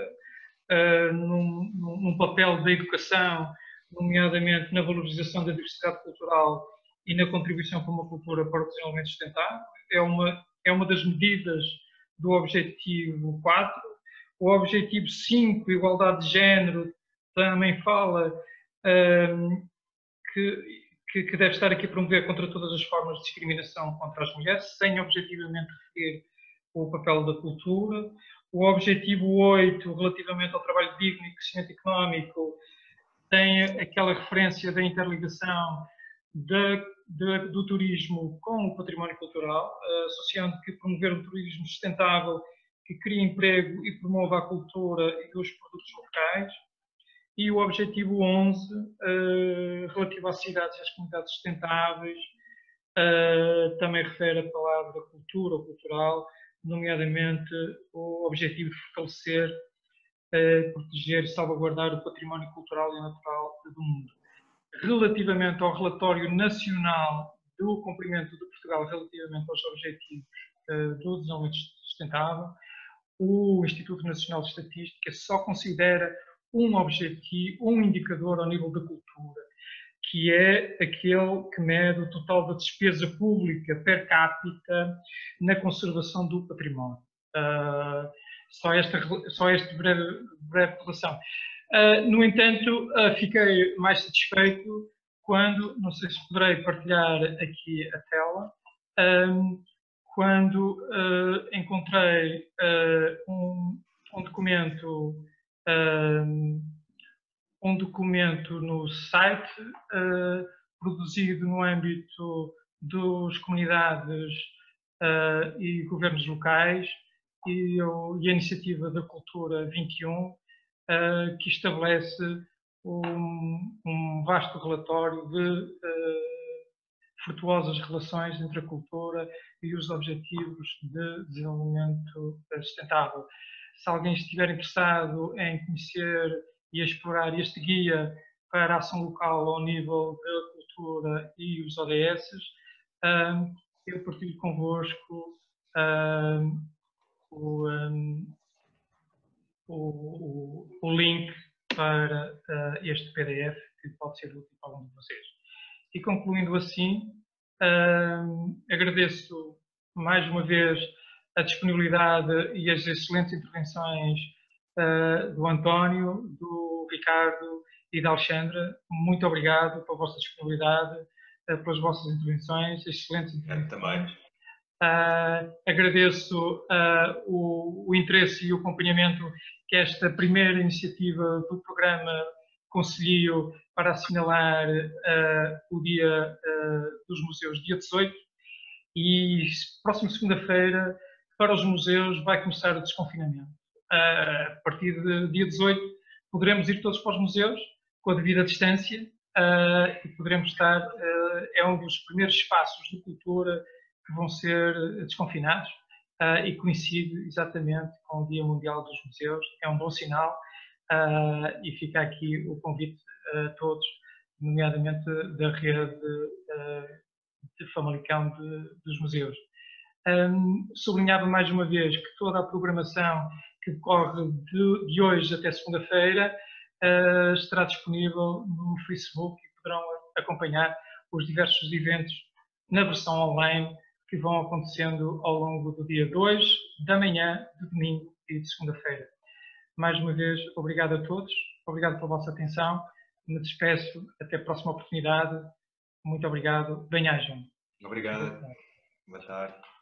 S1: uh, num, num, papel da educação, nomeadamente na valorização da diversidade cultural e na contribuição para uma cultura para o desenvolvimento sustentável. É uma, é uma das medidas do objetivo 4. O objetivo 5, igualdade de género, também fala que que, que, deve estar aqui a promover contra todas as formas de discriminação contra as mulheres, sem objetivamente referir o papel da cultura. O objetivo 8, relativamente ao trabalho digno e crescimento económico, tem aquela referência da interligação de, de, do turismo com o património cultural, associando que promover um turismo sustentável que crie emprego e promova a cultura e os produtos locais e o objetivo 11, uh, eh, relativo às cidades e às comunidades sustentáveis, uh, também refere a palavra cultura ou cultural, nomeadamente o objetivo de fortalecer, uh, proteger e salvaguardar o património cultural e natural do mundo. Relativamente ao relatório nacional do cumprimento de Portugal relativamente aos objetivos do desenvolvimento sustentável, o Instituto Nacional de Estatística só considera um objetivo, um indicador ao nível da cultura, que é aquele que mede o total da despesa pública per capita na conservação do património. Uh, só, esta, só esta breve, breve relação. Uh, no entanto, uh, fiquei mais satisfeito quando, não sei se poderei partilhar aqui a tela, quando uh, encontrei uh, um, um, documento uh, um documento no site produzido no âmbito das comunidades e governos locais e, e, a iniciativa da Cultura 21 que estabelece um, um vasto relatório de frutuosas relações entre a cultura e os objetivos de desenvolvimento sustentável. Se alguém estiver interessado em conhecer e explorar este guia para a ação local ao nível da cultura e os ODS, eu partilho convosco o, o, o, link para uh, este PDF que pode ser útil para algum de vocês. E concluindo assim, uh, agradeço mais uma vez a disponibilidade e as excelentes intervenções uh, do António, do Ricardo e da Alexandra. Muito obrigado pela vossa disponibilidade, uh, pelas vossas intervenções, excelentes intervenções.
S2: Eu também.
S1: Uh, agradeço o, o, interesse e o acompanhamento que esta primeira iniciativa do programa Conselho para assinalar uh, o Dia uh, dos Museus, dia 18, e próxima segunda-feira, para os museus, vai começar o desconfinamento. Uh, a partir de dia 18, poderemos ir todos para os museus, com a devida distância, e poderemos estar, é um dos primeiros espaços de cultura que vão ser desconfinados, e coincide exatamente com o Dia Mundial dos Museus, é um bom sinal, e fica aqui o convite a todos, nomeadamente da rede de Famalicão de, dos museus. Um, sublinhava mais uma vez que toda a programação que decorre de, de hoje até segunda-feira uh, estará disponível no Facebook e poderão acompanhar os diversos eventos na versão online que vão acontecendo ao longo do dia 2, da manhã, de domingo e de segunda-feira. Mais uma vez, obrigado a todos, obrigado pela vossa atenção me despeço. Até a próxima oportunidade. Muito obrigado. Bem-ajam.
S2: Obrigado. Boa tarde.